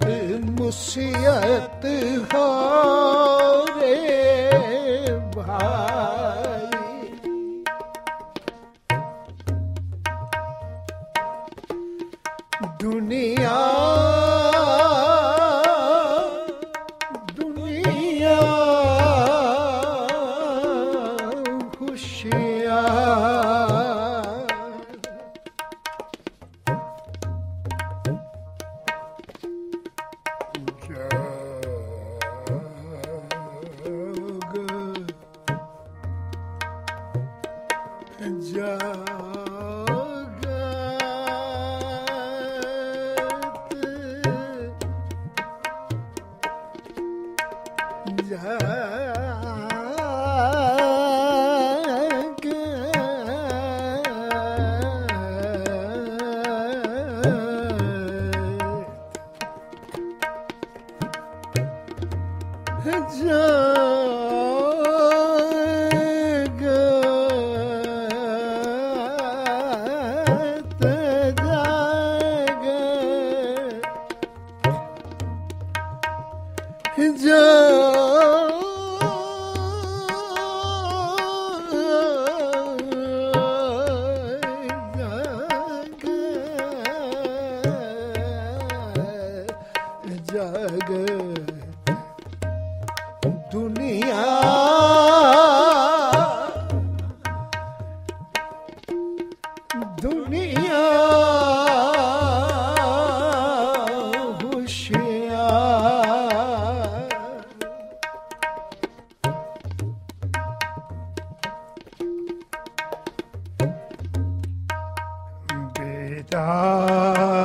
ਜਾਗਤ ਮੁਸੀਹਤ ਬੇਦਾਰ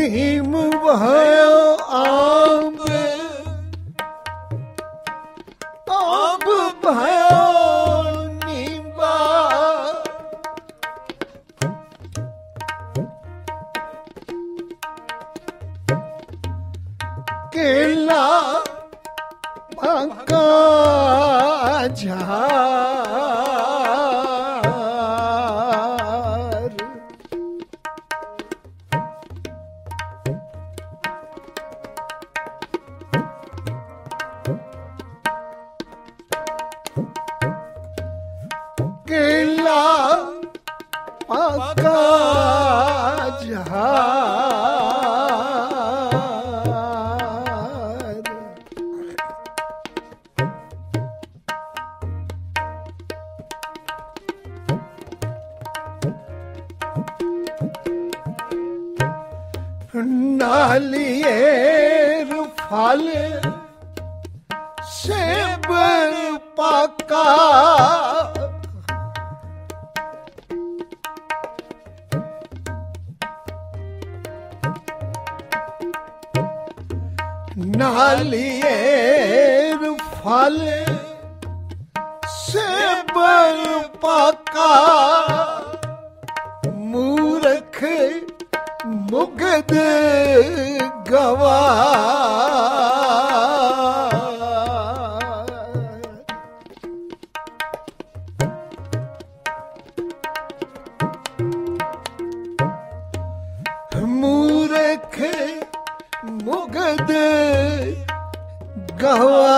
नीम भयो ਬਰਖ ਮੁਗਦ ਗਵਾ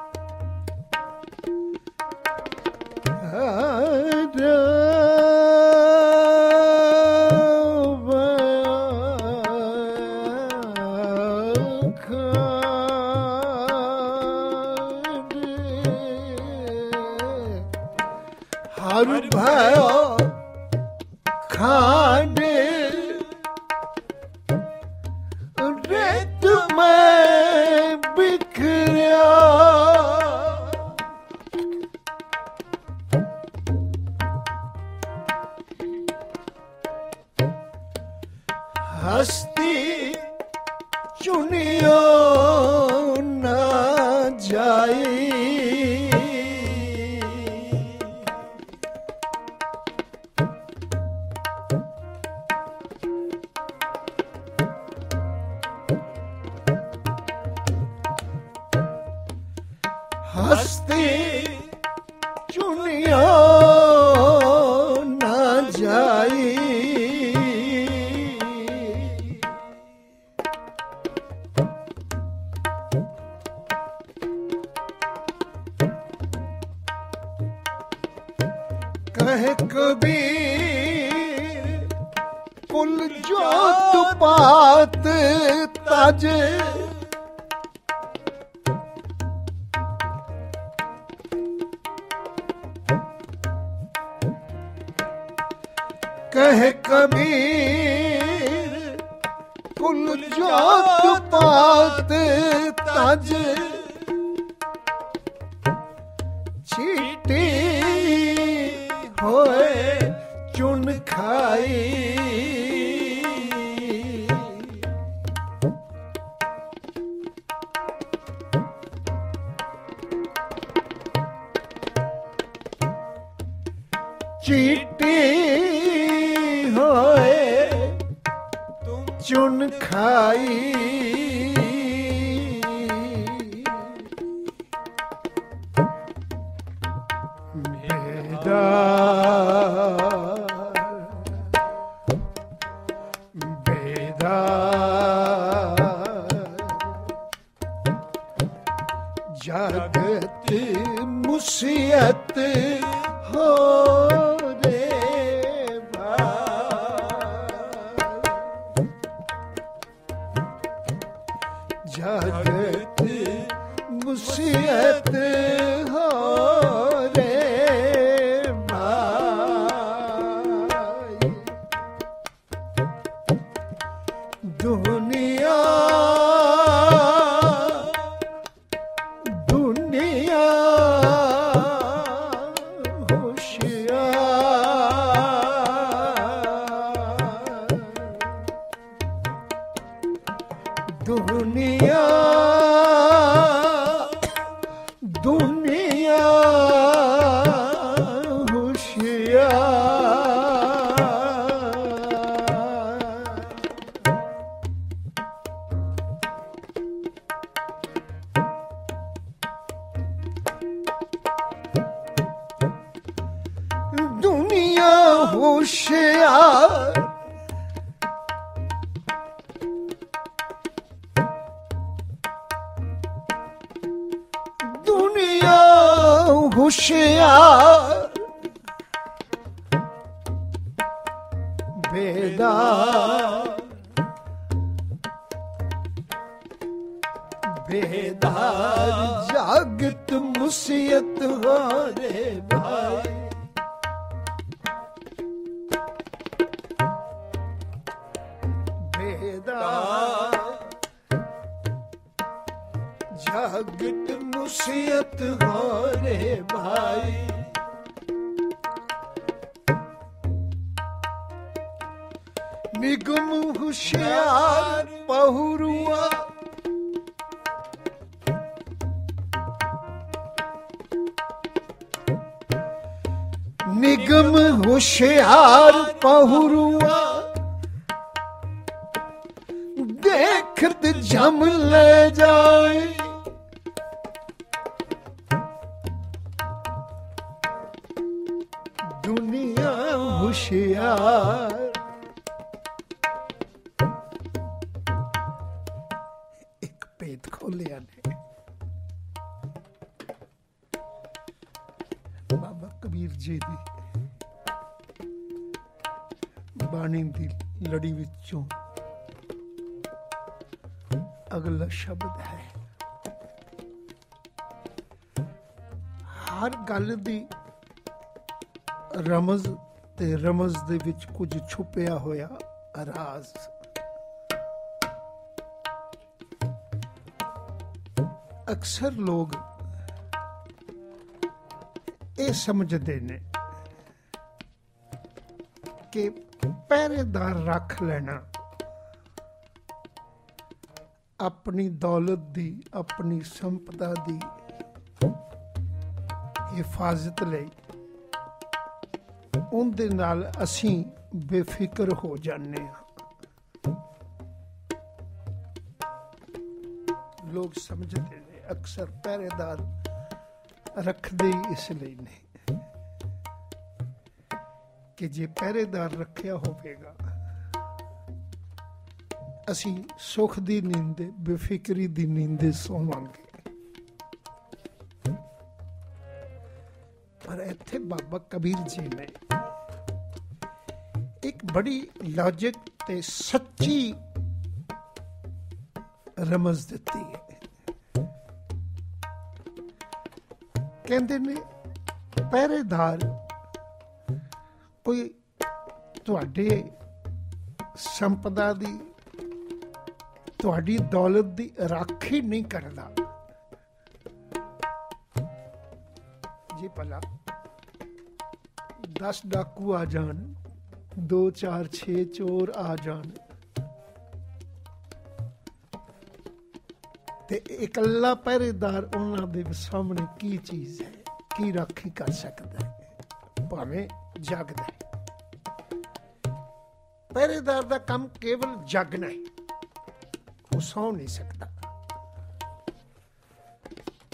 ਹੁਸ਼ਿਆਰ ਬੇਦਾਰ ਵਿੱਚ ਕੁਝ ਛੁਪਿਆ ਹੋਇਆ ਰਾਜ਼। ਅਕਸਰ ਲੋਕ ਇਹ ਸਮਝਦੇ ਨੇ ਕਿ ਪਹਿਰੇਦਾਰ ਰੱਖ ਲੈਣਾ ਆਪਣੀ ਦੌਲਤ ਦੀ, ਆਪਣੀ ਸੰਪਦਾ ਦੀ ਹਿਫਾਜ਼ਤ ਲਈ ਉਹਦੇ ਨਾਲ ਅਸੀਂ ਬੇਫਿਕਰ ਹੋ ਜਾਂਦੇ ਹਾਂ। ਲੋਕ ਸਮਝਦੇ ਨੇ, ਅਕਸਰ ਪਹਿਰੇਦਾਰ ਰੱਖਦੇ ਇਸ ਲਈ ਨੇ ਕਿ ਜੇ ਪਹਿਰੇਦਾਰ ਰੱਖਿਆ ਹੋਵੇਗਾ, ਅਸੀਂ ਸੁਖ ਦੀ ਨੀਂਦ, ਬੇਫਿਕਰੀ ਦੀ ਨੀਂਦ ਸੋਵਾਂਗੇ। ਪਰ ਇੱਥੇ ਬਾਬਾ ਕਬੀਰ ਜੀ ਨੇ ਬੜੀ ਲੌਜਿਕ ਤੇ ਸੱਚੀ ਰਮਜ਼ ਦਿੱਤੀ ਹੈ। ਕਹਿੰਦੇ ਨੇ, ਪਹਿਰੇਦਾਰ, ਕੋਈ ਤੁਹਾਡੇ ਸੰਪਦਾ ਦੀ, ਤੁਹਾਡੀ ਦੌਲਤ ਦੀ ਰਾਖੀ ਨਹੀਂ ਕਰਦਾ। ਜੀ ਭਲਾ 10 ਡਾਕੂ ਆ ਜਾਣ 2 4 6 ਚੋਰ ਆ ਜਾਣ। ਤੇ ਇਕੱਲਾ ਪਹਿਰੇਦਾਰ ਉਹਨਾਂ ਦੇ ਸਾਹਮਣੇ ਕੀ ਚੀਜ਼ ਹੈ? ਕੀ ਰਾਖੀ ਕਰ ਸਕਦਾ ਹੈ? ਭਾਵੇਂ ਜਾਗਦਾ ਹੈ। ਪਹਿਰੇਦਾਰ ਦਾ ਕੰਮ ਕੇਵਲ ਜਾਗਣਾ ਹੈ। ਉਹ ਸੌ ਨਹੀਂ ਸਕਦਾ।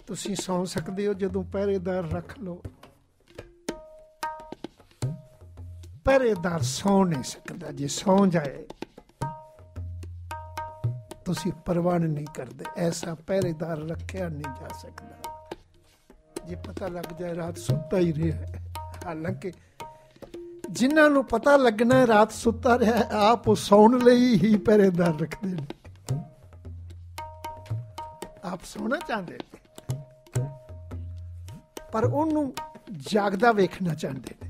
ਤੁਸੀਂ ਸੌ ਸਕਦੇ ਹੋ ਜਦੋਂ ਪਹਿਰੇਦਾਰ ਰੱਖ ਲਓ। ਪਹਿਰੇਦਾਰ ਸੌ ਨਹੀਂ ਸਕਦਾ, ਜੇ ਸੌ ਜਾਏ, ਤੁਸੀਂ ਪਰਵਾਹ ਨਹੀਂ ਕਰਦੇ, ਐਸਾ ਪਹਿਰੇਦਾਰ ਰੱਖਿਆ ਨਹੀਂ ਜਾ ਸਕਦਾ। ਜੇ ਪਤਾ ਲੱਗ ਜਾਏ ਰਾਤ ਸੁੱਤਾ ਹੀ ਰਿਹਾ ਹਾਲਾਂਕਿ ਜਿਨ੍ਹਾਂ ਨੂੰ ਪਤਾ ਲੱਗਣਾ ਰਾਤ ਸੁੱਤਾ ਰਿਹਾ ਆਪ ਉਹ ਸੌਣ ਲਈ ਹੀ ਪਹਿਰੇਦਾਰ ਰੱਖਦੇ ਨੇ। ਆਪ ਸੌਣਾ ਚਾਹੁੰਦੇ ਨੇ, ਪਰ ਉਹਨੂੰ ਜਾਗਦਾ ਵੇਖਣਾ ਚਾਹੁੰਦੇ ਨੇ।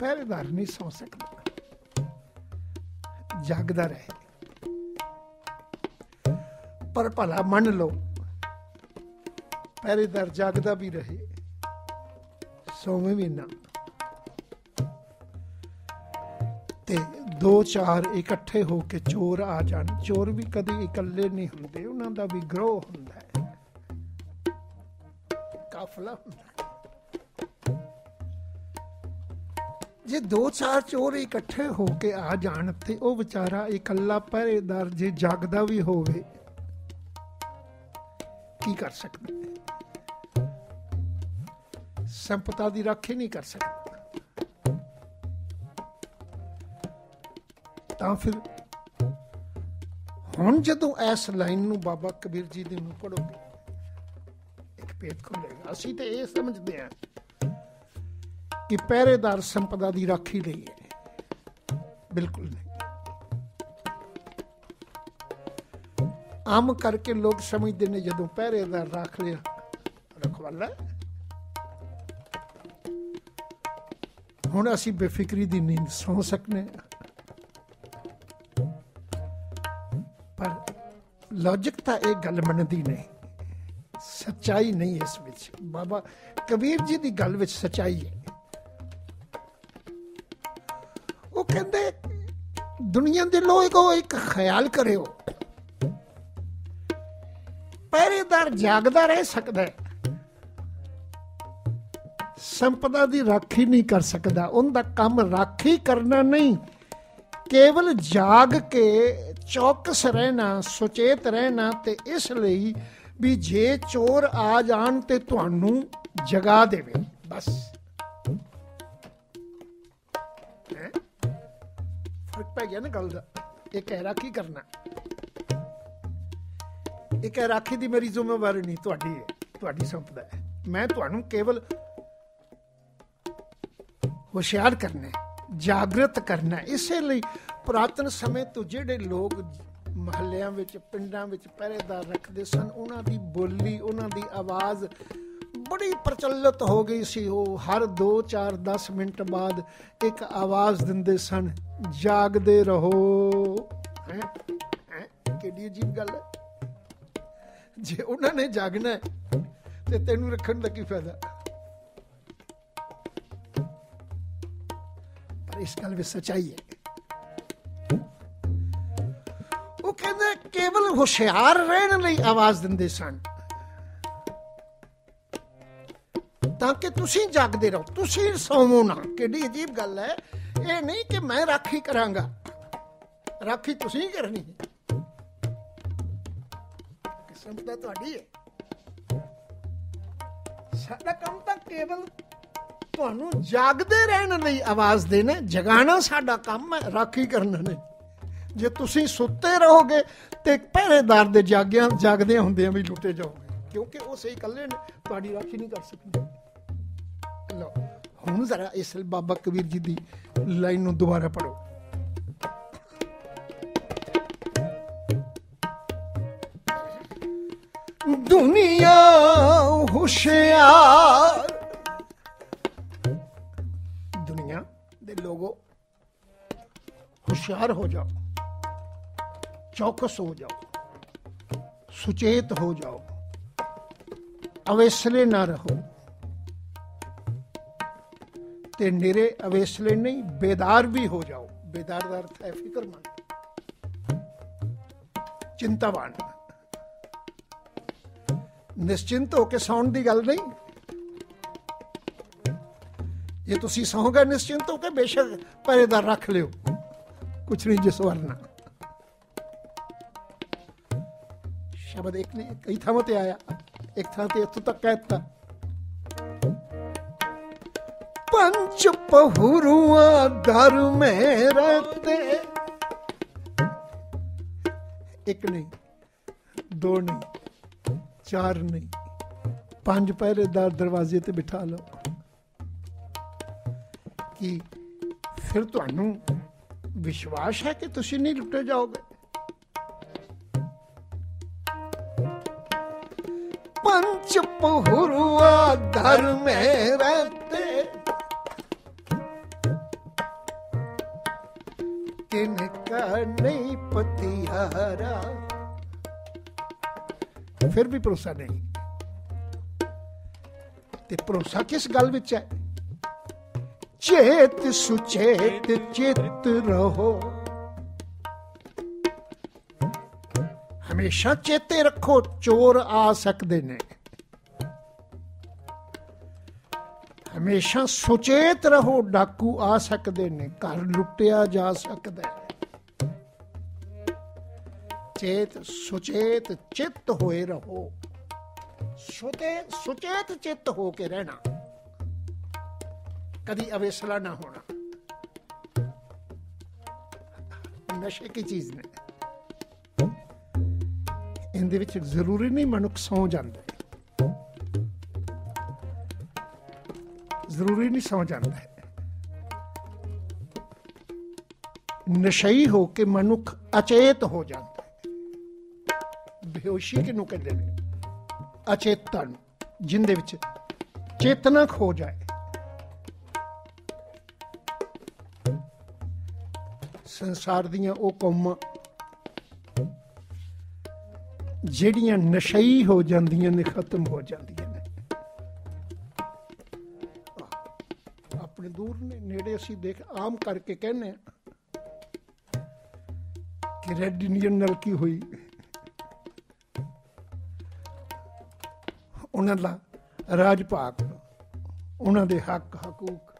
ਪਹਿਰੇਦਾਰ ਨਹੀਂ ਸੌ ਸਕਦਾ। ਜਾਗਦਾ ਰਹੇ। ਪਰ ਭਲਾ ਮੰਨ ਲਓ, ਪਹਿਰੇਦਾਰ ਜਾਗਦਾ ਵੀ ਰਹੇ, ਸੋਵੇਂ ਵੀ ਨਾ। ਤੇ ਦੋ ਚਾਰ ਇਕੱਠੇ ਹੋ ਕੇ ਚੋਰ ਆ ਜਾਣ। ਚੋਰ ਵੀ ਕਦੇ ਇਕੱਲੇ ਨਹੀਂ ਹੁੰਦੇ, ਉਹਨਾਂ ਦਾ ਵੀ ਗਰੋਹ ਹੁੰਦਾ ਹੈ। ਕਾਫਲਾ ਹੁੰਦਾ ਜੇ ਦੋ ਚਾਰ ਚੋਰ ਇਕੱਠੇ ਹੋ ਕੇ ਆ ਜਾਣ ਤੇ ਉਹ ਵਿਚਾਰਾ ਇਕੱਲਾ ਪਹਿਰੇਦਾਰ ਜੇ ਜਾਗਦਾ ਵੀ ਹੋਵੇ, ਕੀ ਕਰ ਸਕਦਾ? ਸੰਪਤਾ ਦੀ ਰਾਖੀ ਨਹੀਂ ਕਰ ਸਕਦਾ। ਤਾਂ ਫਿਰ ਹੁਣ ਜਦੋਂ ਇਸ ਲਾਈਨ ਨੂੰ ਬਾਬਾ ਕਬੀਰ ਜੀ ਦੇ ਨੂੰ ਪੜੋਗੇ, ਇੱਕ ਪੇਟ ਖੁੱਲੇਗਾ ਅਸੀਂ ਤੇ ਇਹ ਸਮਝਦੇ ਹਾਂ ਕਿ ਪਹਿਰੇਦਾਰ ਸੰਪਦਾ ਦੀ ਰਾਖੀ ਲਈ ਹੈ। ਬਿਲਕੁਲ ਨਹੀਂ। ਆਮ ਕਰਕੇ ਲੋਕ ਸਮਝਦੇ ਨੇ ਜਦੋਂ ਪਹਿਰੇਦਾਰ ਰੱਖ ਲਿਆ ਰਖਵਾਲਾ ਹੁਣ ਅਸੀਂ ਬੇਫਿਕਰੀ ਦੀ ਨੀਂਦ ਸੌ ਸਕਨੇ ਪਰ ਲੌਜਿਕ ਤਾਂ ਇਹ ਗੱਲ ਮੰਨਦੀ ਨਹੀਂ। ਸੱਚਾਈ ਨਹੀਂ ਇਸ ਵਿੱਚ। ਬਾਬਾ ਕਬੀਰ ਜੀ ਦੀ ਗੱਲ ਵਿੱਚ ਸੱਚਾਈ ਹੈ। ਕਹਿੰਦੇ, ਦੁਨੀਆ ਦੇ ਲੋਕੋ ਇੱਕ ਖਿਆਲ ਕਰਿਓ। ਪਹਿਰੇਦਾਰ ਜਾਗਦਾ ਰਹਿ ਸਕਦਾ ਹੈ। ਸੰਪਦਾ ਦੀ ਰਾਖੀ ਨਹੀਂ ਕਰ ਸਕਦਾ। ਉਹਦਾ ਕੰਮ ਰਾਖੀ ਕਰਨਾ ਨਹੀਂ। ਕੇਵਲ ਜਾਗ ਕੇ ਚੌਕਸ ਰਹਿਣਾ, ਸੁਚੇਤ ਰਹਿਣਾ ਤੇ ਇਸ ਲਈ ਵੀ ਜੇ ਚੋਰ ਆ ਜਾਣ ਤੇ ਤੁਹਾਨੂੰ ਜਗਾ ਦੇਵੇ। ਬਸ। ਫ਼ਰਕ ਪੈ ਗਿਆ ਨਾ ਗੱਲ ਦਾ। ਇਹ ਕਹਿ ਰਾਖੀ ਕਰਨਾ। ਇਹ ਕਹਿ ਰਾਖੀ ਦੀ ਮੇਰੀ ਜ਼ਿੰਮੇਵਾਰੀ ਨਹੀਂ, ਤੁਹਾਡੀ ਹੈ, ਤੁਹਾਡੀ ਸੰਪਦਾ ਹੈ। ਮੈਂ ਤੁਹਾਨੂੰ ਕੇਵਲ ਹੁਸ਼ਿਆਰ ਕਰਨਾ ਜਾਗਰਤ ਕਰਨਾ ਇਸੇ ਲਈ ਪੁਰਾਤਨ ਸਮੇਂ ਤੋਂ ਜਿਹੜੇ ਲੋਕ ਮਹੱਲਿਆਂ ਵਿੱਚ, ਪਿੰਡਾਂ ਵਿੱਚ ਪਹਿਰੇਦਾਰ ਰੱਖਦੇ ਸਨ, ਉਹਨਾਂ ਦੀ ਬੋਲੀ, ਉਹਨਾਂ ਦੀ ਆਵਾਜ਼ ਬੜੀ ਪ੍ਰਚਲਿਤ ਹੋ ਗਈ ਸੀ ਉਹ। ਹਰ 2 4 10 ਮਿੰਟ ਬਾਅਦ ਇੱਕ ਆਵਾਜ਼ ਦਿੰਦੇ ਸਨ, ਜਾਗਦੇ ਰਹੋ। ਕਿਹੜੀ ਅਜੀਬ ਗੱਲ ਹੈ। ਜੇ ਉਹਨਾਂ ਨੇ ਜਾਗਣਾ ਹੈ, ਤੇ ਤੈਨੂੰ ਰੱਖਣ ਦਾ ਕੀ ਫਾਇਦਾ? ਪਰ ਇਸ ਗੱਲ ਵਿੱਚ ਸਚਾਈ ਹੈ। ਉਹ ਕਹਿੰਦੇ, ਕੇਵਲ ਹੁਸ਼ਿਆਰ ਰਹਿਣ ਲਈ ਆਵਾਜ਼ ਦਿੰਦੇ ਸਨ। ਤਾਂ ਕਿ ਤੁਸੀਂ ਜਾਗਦੇ ਰਹੋ। ਤੁਸੀਂ ਸੌਵੋ ਨਾ। ਕਿਹੜੀ ਅਜੀਬ ਗੱਲ ਹੈ। ਇਹ ਨਹੀਂ ਕਿ ਮੈਂ ਰਾਖੀ ਕਰਾਂਗਾ। ਰਾਖੀ ਤੁਸੀਂ ਕਰਨੀ ਹੈ। ਕਿਸਮ ਤਾਂ ਤੁਹਾਡੀ ਹੈ। ਸਾਡਾ ਕੰਮ ਤਾਂ ਕੇਵਲ ਤੁਹਾਨੂੰ ਜਾਗਦੇ ਰਹਿਣ ਲਈ ਆਵਾਜ਼ ਦੇਣਾ ਜਗਾਣਾ ਸਾਡਾ ਕੰਮ ਹੈ, ਰਾਖੀ ਕਰਨਾ ਨਹੀਂ ਜੇ ਤੁਸੀਂ ਸੁੱਤੇ ਰਹੋਗੇ ਤੇ ਪਹਿਰੇਦਾਰ ਦੇ ਜਾਗਿਆਂ ਜਾਗਦੇ ਹੁੰਦੇ ਵੀ ਲੁੱਟੇ ਜਾਓਗੇ। ਕਿਉਂਕਿ ਉਹ ਸਹੀ ਇਕੱਲੇ ਨੇ, ਤੁਹਾਡੀ ਰਾਖੀ ਨਹੀਂ ਕਰ ਸਕਦੇ। ਲਓ, ਹੁਣ ਜ਼ਰਾ ਇਸ ਬਾਬਾ ਕਬੀਰ ਜੀ ਦੀ ਲਾਈਨ ਨੂੰ ਦੁਬਾਰਾ ਪੜੋ ਦੁਨੀਆ ਹੁਸ਼ਿਆਰ। ਦੁਨੀਆ ਦੇ ਲੋਗੋ, ਹੁਸ਼ਿਆਰ ਹੋ ਜਾਓ, ਚੌਕਸ ਹੋ ਜਾਓ, ਸੁਚੇਤ ਹੋ ਜਾਓ, ਅਵੇਸਲੇ ਨਾ ਰਹੋ। ਤੇ ਨਿਰੇ ਅਵੇਸਲੇ ਨਹੀਂ ਬੇਦਾਰ ਵੀ ਹੋ ਜਾਓ ਬੇਦਾਰ ਦਾ ਅਰਥ ਹੈ ਫਿਕਰਮੰਦ ਚਿੰਤਾਵਾਨ ਨਿਸ਼ਚਿੰਤ ਹੋ ਕੇ ਸੌਣ ਦੀ ਗੱਲ ਨਹੀਂ ਜੇ ਤੁਸੀਂ ਸੌਂਗੇ ਨਿਸ਼ਚਿੰਤ ਹੋ ਕੇ ਬੇਸ਼ੱਕ ਪਰੇਦਾਰ ਰੱਖ ਲਿਓ ਕੁਛ ਨਹੀਂ ਜਿਸ ਵਰਨਾ ਸ਼ਬਦ ਇੱਕ ਨਹੀਂ ਕਈ ਥਾਵਾਂ ਤੇ ਆਇਆ ਇੱਕ ਥਾਂ ਤੇ ਇੱਥੋਂ ਤੱਕ ਕਹਿਤਾ ਪੰਜ ਪਹੁਰੂਆਂ ਦਰ ਮੇ ਰਹਤੇ ਇੱਕ ਨਹੀਂ, ਦੋ ਨਹੀਂ, ਚਾਰ ਨਹੀਂ, ਪੰਜ ਪਹਿਰੇਦਾਰ ਦਰਵਾਜ਼ੇ ਤੇ ਬਿਠਾ ਲਓ। ਕਿ ਫਿਰ ਤੁਹਾਨੂੰ ਵਿਸ਼ਵਾਸ ਹੈ ਕਿ ਤੁਸੀਂ ਨਹੀਂ ਲੁੱਟੇ ਜਾਓਗੇ? ਪੰਚ ਪਹੁਰੂਆ ਦਰ ਮੇ ਰਹਤੇ तिनका नहीं पतिहारा ਫਿਰ ਵੀ ਭਰੋਸਾ ਨਹੀਂ ਤੇ ਭਰੋਸਾ ਕਿਸ ਗੱਲ ਵਿੱਚ ਹੈ ਚੇਤ ਸੁਚੇਤ ਚਿਤ ਰਹੋ ਹਮੇਸ਼ਾ ਚੇਤੇ ਰੱਖੋ ਚੋਰ ਆ ਸਕਦੇ ਨੇ ਹਮੇਸ਼ਾ ਸੁਚੇਤ ਰਹੋ, ਡਾਕੂ ਆ ਸਕਦੇ ਨੇ, ਘਰ ਲੁੱਟਿਆ ਜਾ ਸਕਦਾ ਹੈ। ਚੇਤ, ਸੁਚੇਤ ਚਿੱਤ ਹੋਏ ਰਹੋ। ਸੁਤੇ, ਸੁਚੇਤ ਚਿੱਤ ਹੋ ਕੇ ਰਹਿਣਾ। ਕਦੀ ਅਵੇਸਲਾ ਨਾ ਹੋਣਾ। ਨਸ਼ੇ ਕੀ ਚੀਜ਼ ਨੇ? ਇਹਦੇ ਵਿੱਚ ਜ਼ਰੂਰੀ ਨਹੀਂ ਮਨੁੱਖ ਸੌ ਜਾਂਦਾ। ਜ਼ਰੂਰੀ ਨਹੀਂ ਸਮਝ ਆਉਂਦਾ ਹੈ। ਨਸ਼ਈ ਹੋ ਕੇ ਮਨੁੱਖ ਅਚੇਤ ਹੋ ਜਾਂਦਾ ਹੈ। ਬੇਹੋਸ਼ੀ ਕਿਨੂੰ ਕਹਿੰਦੇ ਨੇ? ਅਚੇਤਨ, ਜਿੰਦੇ ਵਿੱਚ ਚੇਤਨਾ ਖੋ ਜਾਏ। ਸੰਸਾਰ ਦੀਆਂ ਉਹ ਕੌਮਾਂ ਜਿਹੜੀਆਂ ਨਸ਼ਈ ਹੋ ਜਾਂਦੀਆਂ ਨੇ, ਖਤਮ ਹੋ ਜਾਂਦੀਆਂ ਦੂਰ ਨੇੜੇ ਅਸੀਂ ਦੇਖ ਆਮ ਕਰਕੇ ਕਹਿੰਨੇ ਆ ਕਿ ਰੈੱਡ ਇੰਡੀਅਨ ਨਾਲ ਕੀ ਹੋਈ। ਉਹਨਾਂ ਦਾ ਰਾਜ ਭਾਗ ਉਹਨਾਂ ਦੇ ਹੱਕ, ਹਕੂਕ।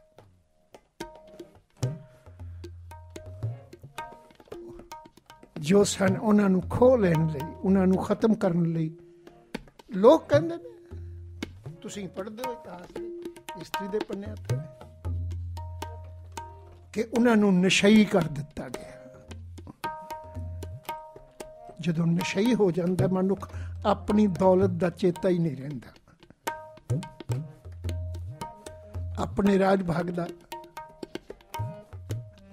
ਜੋ ਸਨ, ਉਹਨਾਂ ਨੂੰ ਖੋ ਲੈਣ ਲਈ, ਉਹਨਾਂ ਨੂੰ ਖਤਮ ਕਰਨ ਲਈ ਲੋਕ ਕਹਿੰਦੇ ਨੇ, ਤੁਸੀਂ ਪੜ੍ਹਦੇ ਹੋ ਇਤਿਹਾਸ ਦੇ ਦੇ ਪੰਨਿਆਂ ਤੇ। ਕਿ ਉਹਨਾਂ ਨੂੰ ਨਸ਼ਈ ਕਰ ਦਿੱਤਾ ਗਿਆ। ਜਦੋਂ ਨਸ਼ਈ ਹੋ ਜਾਂਦਾ, ਮਨੁੱਖ ਆਪਣੀ ਦੌਲਤ ਦਾ ਚੇਤਾ ਹੀ ਨਹੀਂ ਰਹਿੰਦਾ। ਆਪਣੇ ਰਾਜ ਭਾਗ ਦਾ,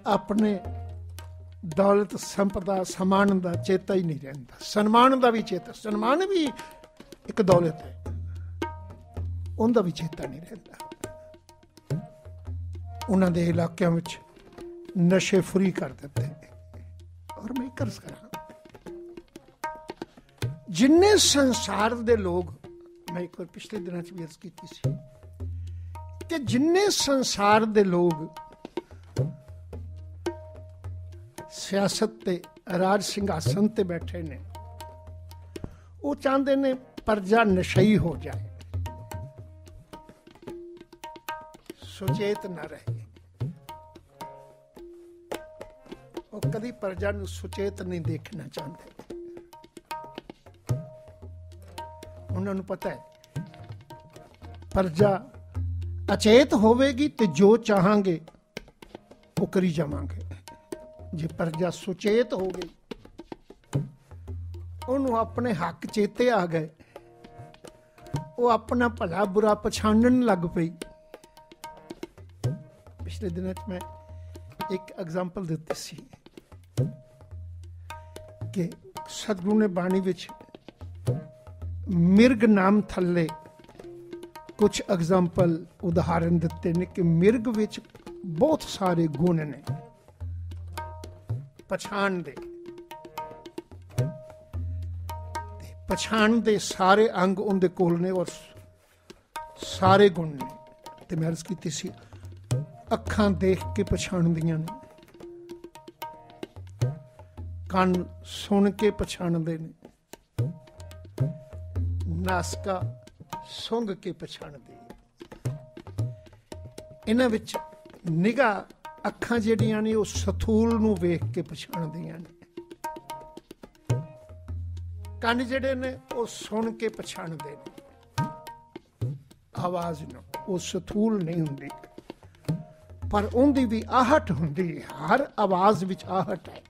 ਆਪਣੇ ਦੌਲਤ ਸੰਪਦਾ, ਸਮਾਨ ਦਾ ਚੇਤਾ ਹੀ ਨਹੀਂ ਰਹਿੰਦਾ। ਸਨਮਾਨ ਦਾ ਵੀ ਚੇਤਾ, ਸਨਮਾਨ ਵੀ ਇੱਕ ਦੌਲਤ ਹੈ। ਉਹਦਾ ਵੀ ਚੇਤਾ ਨਹੀਂ ਰਹਿੰਦਾ। ਉਹਨਾਂ ਦੇ ਇਲਾਕਿਆਂ ਵਿੱਚ ਨਸ਼ੇ ਫਰੀ ਕਰ ਦਿੱਤੇ। ਔਰ ਮੈਂ ਕਰ ਕਰਾਂ ਜਿੰਨੇ ਸੰਸਾਰ ਦੇ ਲੋਕ, ਮੈਂ ਇੱਕ ਵਾਰ ਪਿਛਲੇ ਦਿਨਾਂ 'ਚ ਵੀ ਅਰਜ਼ ਕੀਤੀ ਸੀ ਕਿ ਜਿੰਨੇ ਸੰਸਾਰ ਦੇ ਲੋਕ ਸਿਆਸਤ ਤੇ, ਰਾਜ ਸਿੰਘਾਸਨ ਤੇ ਬੈਠੇ ਨੇ, ਉਹ ਚਾਹੁੰਦੇ ਨੇ ਪਰਜਾ ਨਸ਼ਈ ਹੋ ਜਾਏ। ਸੁਚੇਤ ਨਾ ਰਹੇ। ਉਹ ਕਦੀ ਪ੍ਰਜਾ ਨੂੰ ਸੁਚੇਤ ਨਹੀਂ ਦੇਖਣਾ ਚਾਹੁੰਦੇ। ਉਹਨਾਂ ਨੂੰ ਪਤਾ ਹੈ, ਪਰਜਾ ਅਚੇਤ ਹੋਵੇਗੀ ਤੇ ਜੋ ਚਾਹਾਂਗੇ, ਉਹ ਕਰੀ ਜਾਵਾਂਗੇ। ਜੇ ਪ੍ਰਜਾ ਸੁਚੇਤ ਹੋ ਗਈ, ਉਹਨੂੰ ਆਪਣੇ ਹੱਕ ਚੇਤੇ ਆ ਗਏ, ਉਹ ਆਪਣਾ ਭਲਾ ਬੁਰਾ ਪਛਾਣਨ ਲੱਗ ਪਈ। ਪਿਛਲੇ ਦਿਨਾਂ 'ਚ ਮੈਂ ਇੱਕ ਐਗਜ਼ਾਮਪਲ ਦਿੱਤੀ ਸੀ। ਕਿ ਸਤਗੁਰੂ ਨੇ ਬਾਣੀ ਵਿੱਚ ਮਿਰਗ ਨਾਮ ਥੱਲੇ ਕੁਝ ਐਗਜ਼ਾਮਪਲ ਉਦਾਹਰਨ ਦਿੱਤੇ ਨੇ ਕਿ ਮਿਰਗ ਵਿੱਚ ਬਹੁਤ ਸਾਰੇ ਗੁਣ ਨੇ। ਪਛਾਣ ਦੇ। ਪਛਾਣ ਦੇ ਸਾਰੇ ਅੰਗ ਉਹਦੇ ਕੋਲ ਨੇ ਔਰ ਸਾਰੇ ਗੁਣ ਨੇ। ਤੇ ਮੈਂ ਅਰਜ਼ ਕੀਤੀ ਸੀ, ਅੱਖਾਂ ਦੇਖ ਕੇ ਪਛਾਣਦੀਆਂ ਨੇ। ਕੰਨ ਸੁਣ ਕੇ ਪਛਾਣਦੇ ਨੇ। ਨਾਸਕਾ ਸੁੰਘ ਕੇ ਪਛਾਣਦੇ ਇਹਨਾਂ ਵਿੱਚ ਨਿਗਾ ਅੱਖਾਂ ਜਿਹੜੀਆਂ ਨੇ ਉਹ ਸਥੂਲ ਨੂੰ ਵੇਖ ਕੇ ਪਛਾਣਦੀਆਂ ਨੇ। ਕੰਨ ਜਿਹੜੇ ਨੇ ਉਹ ਸੁਣ ਕੇ ਪਛਾਣਦੇ ਨੇ। ਆਵਾਜ਼ ਨੂੰ, ਉਹ ਸਥੂਲ ਨਹੀਂ ਹੁੰਦੀ। ਪਰ ਉਹਦੀ ਵੀ ਆਹਟ ਹੁੰਦੀ ਹੈ। ਹਰ ਆਵਾਜ਼ ਵਿੱਚ ਆਹਟ ਹੈ।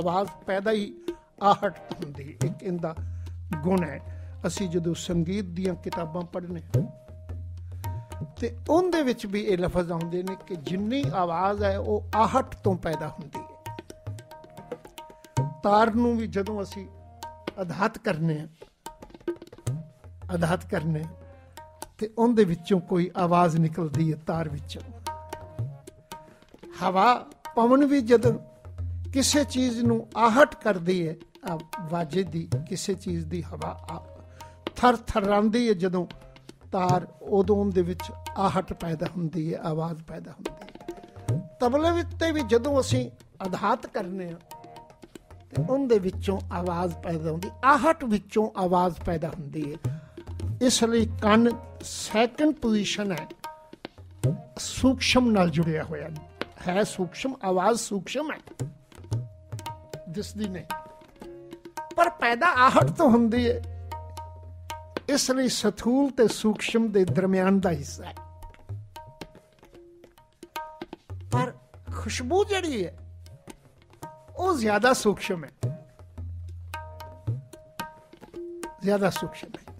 ਆਵਾਜ਼ ਪੈਦਾ ਹੀ ਆਹਟ ਹੁੰਦੀ ਇੱਕ ਇਹਦਾ ਗੁਣ ਹੈ। ਅਸੀਂ ਜਦੋਂ ਸੰਗੀਤ ਦੀਆਂ ਕਿਤਾਬਾਂ ਪੜ੍ਹਨੇ ਤੇ ਉਹਦੇ ਵਿੱਚ ਵੀ ਇਹ ਲਫ਼ਜ਼ ਆਉਂਦੇ ਨੇ ਕਿ ਜਿੰਨੀ ਆਵਾਜ਼ ਹੈ, ਉਹ ਆਹਟ ਤੋਂ ਪੈਦਾ ਹੁੰਦੀ ਹੈ। ਤਾਰ ਨੂੰ ਵੀ ਜਦੋਂ ਅਸੀਂ ਅਧਾਤ ਕਰਨੇ ਆ ਅਧਾਤ ਕਰਨੇ ਤੇ ਉਹਦੇ ਵਿੱਚੋਂ ਕੋਈ ਆਵਾਜ਼ ਨਿਕਲਦੀ ਹੈ ਤਾਰ ਵਿੱਚੋਂ। ਹਵਾ ਪਵਨ ਵੀ ਜਦੋਂ ਕਿਸੇ ਚੀਜ਼ ਨੂੰ ਆਹਟ ਕਰਦੀ ਹੈ ਵਾਜੇ ਦੀ ਕਿਸੇ ਚੀਜ਼ ਦੀ ਹਵਾ ਥਰ ਥਰਾਂਦੀ ਹੈ ਜਦੋਂ ਤਾਰ ਉਦੋਂ ਦੇ ਵਿੱਚ ਆਹਟ ਪੈਦਾ ਹੁੰਦੀ ਹੈ ਆਵਾਜ਼ ਪੈਦਾ ਹੁੰਦੀ ਹੈ ਤਬਲੇ ਵਿੱਚ ਤੇ ਵੀ ਜਦੋਂ ਅਸੀਂ ਅਧਾਤ ਕਰਨੇ ਆ, ਤੇ ਉਹਦੇ ਵਿੱਚੋਂ ਆਵਾਜ਼ ਪੈਦਾ ਹੁੰਦੀ, ਆਹਟ ਵਿੱਚੋਂ ਆਵਾਜ਼ ਪੈਦਾ ਹੁੰਦੀ ਹੈ ਇਸ ਲਈ ਕੰਨ ਸੈਕੰਡ ਪੋਜੀਸ਼ਨ ਹੈ ਸੂਖਸ਼ਮ ਨਾਲ ਜੁੜਿਆ ਹੋਇਆ, ਹੈ ਸੂਖਸ਼ਮ ਆਵਾਜ਼ ਸੂਖਸ਼ਮ ਹੈ। ਦਿਸਦੀ ਨਹੀਂ। ਪਰ ਪੈਦਾ ਆਹਟ ਤੋਂ ਹੁੰਦੀ ਹੈ ਇਸ ਲਈ ਸਥੂਲ ਤੇ ਸੂਖਸ਼ਮ ਦੇ ਦਰਮਿਆਨ ਦਾ ਹਿੱਸਾ ਹੈ। ਪਰ ਖੁਸ਼ਬੂ ਜਿਹੜੀ ਹੈ ਉਹ ਜ਼ਿਆਦਾ ਸੂਖਸ਼ਮ ਹੈ। ਜ਼ਿਆਦਾ ਸੂਖਸ਼ਮ ਹੈ।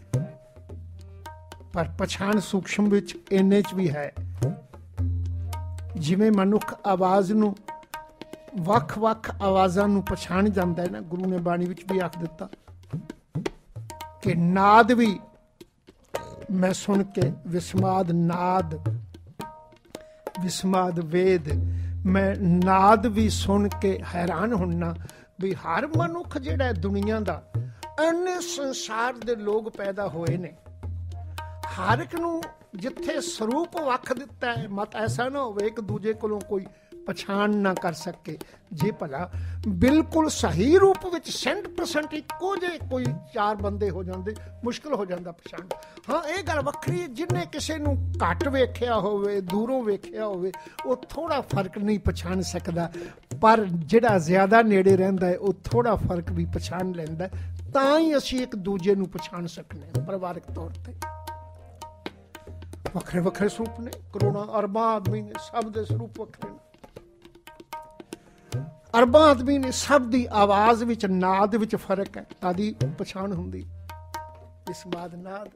ਪਰ ਪਛਾਣ ਸੂਖਸ਼ਮ ਵਿੱਚ ਇੰਨੇ ਚ ਵੀ ਹੈ। ਜਿਵੇਂ ਮਨੁੱਖ ਆਵਾਜ਼ ਨੂੰ ਵੱਖ-ਵੱਖ ਆਵਾਜ਼ਾਂ ਨੂੰ ਪਛਾਣ ਜਾਂਦਾ ਹੈ ਨਾ, ਗੁਰੂ ਨੇ ਬਾਣੀ ਵਿੱਚ ਵੀ ਆਖ ਦਿੱਤਾ ਕਿ ਨਾਦ ਵੀ ਮੈਂ ਸੁਣ ਕੇ ਵਿਸਮਾਦ ਨਾਦ, ਵਿਸਮਾਦ ਵੇਦ, ਮੈਂ ਨਾਦ ਵੀ ਸੁਣ ਕੇ ਹੈਰਾਨ ਹੁੰਨਾ ਵੀ ਹਰ ਮਨੁੱਖ ਜਿਹੜਾ ਦੁਨੀਆ ਦਾ ਅਨੇ ਸੰਸਾਰ ਦੇ ਲੋਕ ਪੈਦਾ ਹੋਏ ਨੇ। ਹਰ ਇੱਕ ਨੂੰ ਜਿੱਥੇ ਸਰੂਪ ਵੱਖ ਦਿੱਤਾ ਹੈ, ਮਤ ਐਸਾ ਨਾ ਹੋਵੇ ਇੱਕ ਦੂਜੇ ਕੋਲੋਂ ਕੋਈ ਪਛਾਣ ਨਾ ਕਰ ਸਕੇ। ਜੇ ਭਲਾ ਬਿਲਕੁਲ ਸਹੀ ਰੂਪ ਵਿੱਚ 100% ਇੱਕੋ ਜੇ ਕੋਈ ਚਾਰ ਬੰਦੇ ਹੋ ਜਾਂਦੇ, ਮੁਸ਼ਕਲ ਹੋ ਜਾਂਦਾ ਪਛਾਣ। ਹਾਂ, ਇਹ ਗੱਲ ਵੱਖਰੀ ਜਿੰਨੇ ਕਿਸੇ ਨੂੰ ਘੱਟ ਵੇਖਿਆ ਹੋਵੇ, ਦੂਰੋਂ ਵੇਖਿਆ ਹੋਵੇ, ਉਹ ਥੋੜਾ ਫ਼ਰਕ ਨਹੀਂ ਪਛਾਣ ਸਕਦਾ। ਪਰ ਜਿਹੜਾ ਜ਼ਿਆਦਾ ਨੇੜੇ ਰਹਿੰਦਾ ਹੈ, ਉਹ ਥੋੜਾ ਫ਼ਰਕ ਵੀ ਪਛਾਣ ਲੈਂਦਾ ਤਾਂ ਹੀ ਅਸੀਂ ਇੱਕ ਦੂਜੇ ਨੂੰ ਪਛਾਣ ਸਕਨੇ ਪਰਿਵਾਰਕ ਤੌਰ ਤੇ। ਵੱਖਰੇ ਵੱਖਰੇ ਸਰੂਪ ਨੇ ਕਰੋਨਾ ਅਰਬਾਂ ਆਦਮੀ ਨੇ, ਸਭ ਦੇ ਸਰੂਪ ਵੱਖਰੇ ਨੇ। ਅਰਬਾਂ ਆਦਮੀ ਨੇ ਸਭ ਦੀ ਆਵਾਜ਼ ਵਿੱਚ, ਨਾਦ ਵਿੱਚ ਫ਼ਰਕ ਹੈ। ਆਦੀ ਪਛਾਣ ਹੁੰਦੀ। ਇਸ ਬਾਦ ਨਾਦ।